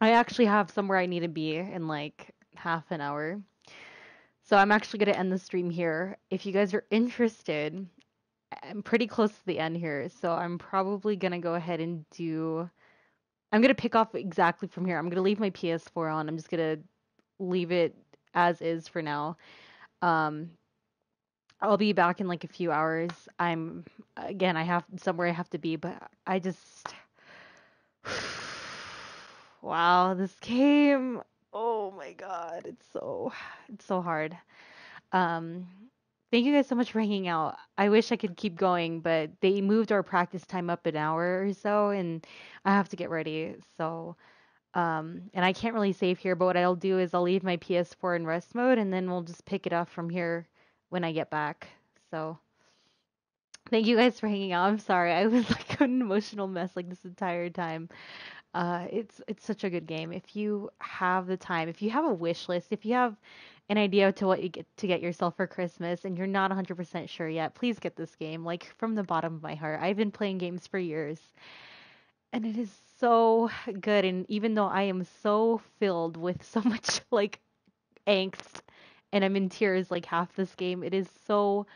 I actually have somewhere I need to be in like half an hour. So I'm actually going to end the stream here. If you guys are interested, I'm pretty close to the end here. So I'm probably to go ahead and do. I'm to pick off exactly from here. I'm to leave my PS4 on. I'm just to leave it as is for now. Um, I'll be back in like a few hours. I'm again, I have somewhere I have to be, but I just wow, this game. Oh my god, it's so it's so hard. Um, thank you guys so much for hanging out. I wish I could keep going, but they moved our practice time up an hour or so, and I have to get ready. So, um, and I can't really save here, but what I'll do is I'll leave my PS4 in rest mode, and then we'll just pick it up from here when I get back. So, thank you guys for hanging out. I'm sorry, I was like an emotional mess like this entire time. Uh, it's it's such a good game. If you have the time, if you have a wish list, if you have an idea to what you get to get yourself for Christmas and you're not 100% sure yet, please get this game. Like from the bottom of my heart. I've been playing games for years and it is so good and even though I am so filled with so much like angst and I'm in tears like half this game, it is so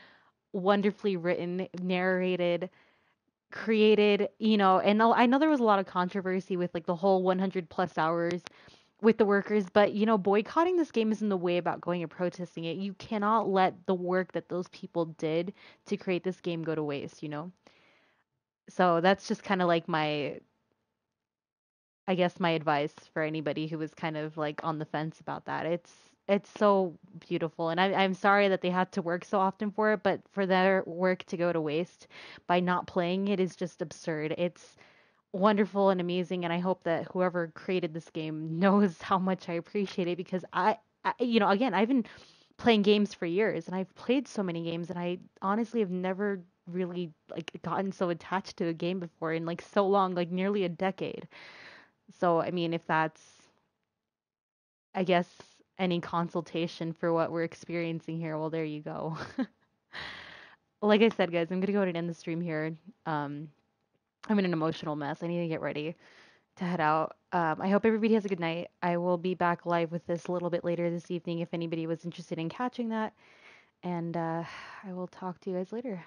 wonderfully written, narrated, created, you know, and I know there was a lot of controversy with like the whole 100 plus hours with the workers, but you know, boycotting this game isn't the way about going and protesting it. You cannot let the work that those people did to create this game go to waste, you know? So that's just kind of like my I guess my advice for anybody who was kind of like on the fence about that. It's it's so beautiful and I, i'm sorry that they had to work so often for it but for their work to go to waste by not playing it is just absurd it's wonderful and amazing and i hope that whoever created this game knows how much i appreciate it because I, I you know again i've been playing games for years and i've played so many games and i honestly have never really like gotten so attached to a game before in like so long like nearly a decade so i mean if that's i guess any consultation for what we're experiencing here, well, there you go. like I said, guys, I'm gonna go ahead and end the stream here. Um, I'm in an emotional mess. I need to get ready to head out. Um, I hope everybody has a good night. I will be back live with this a little bit later this evening if anybody was interested in catching that. And uh, I will talk to you guys later.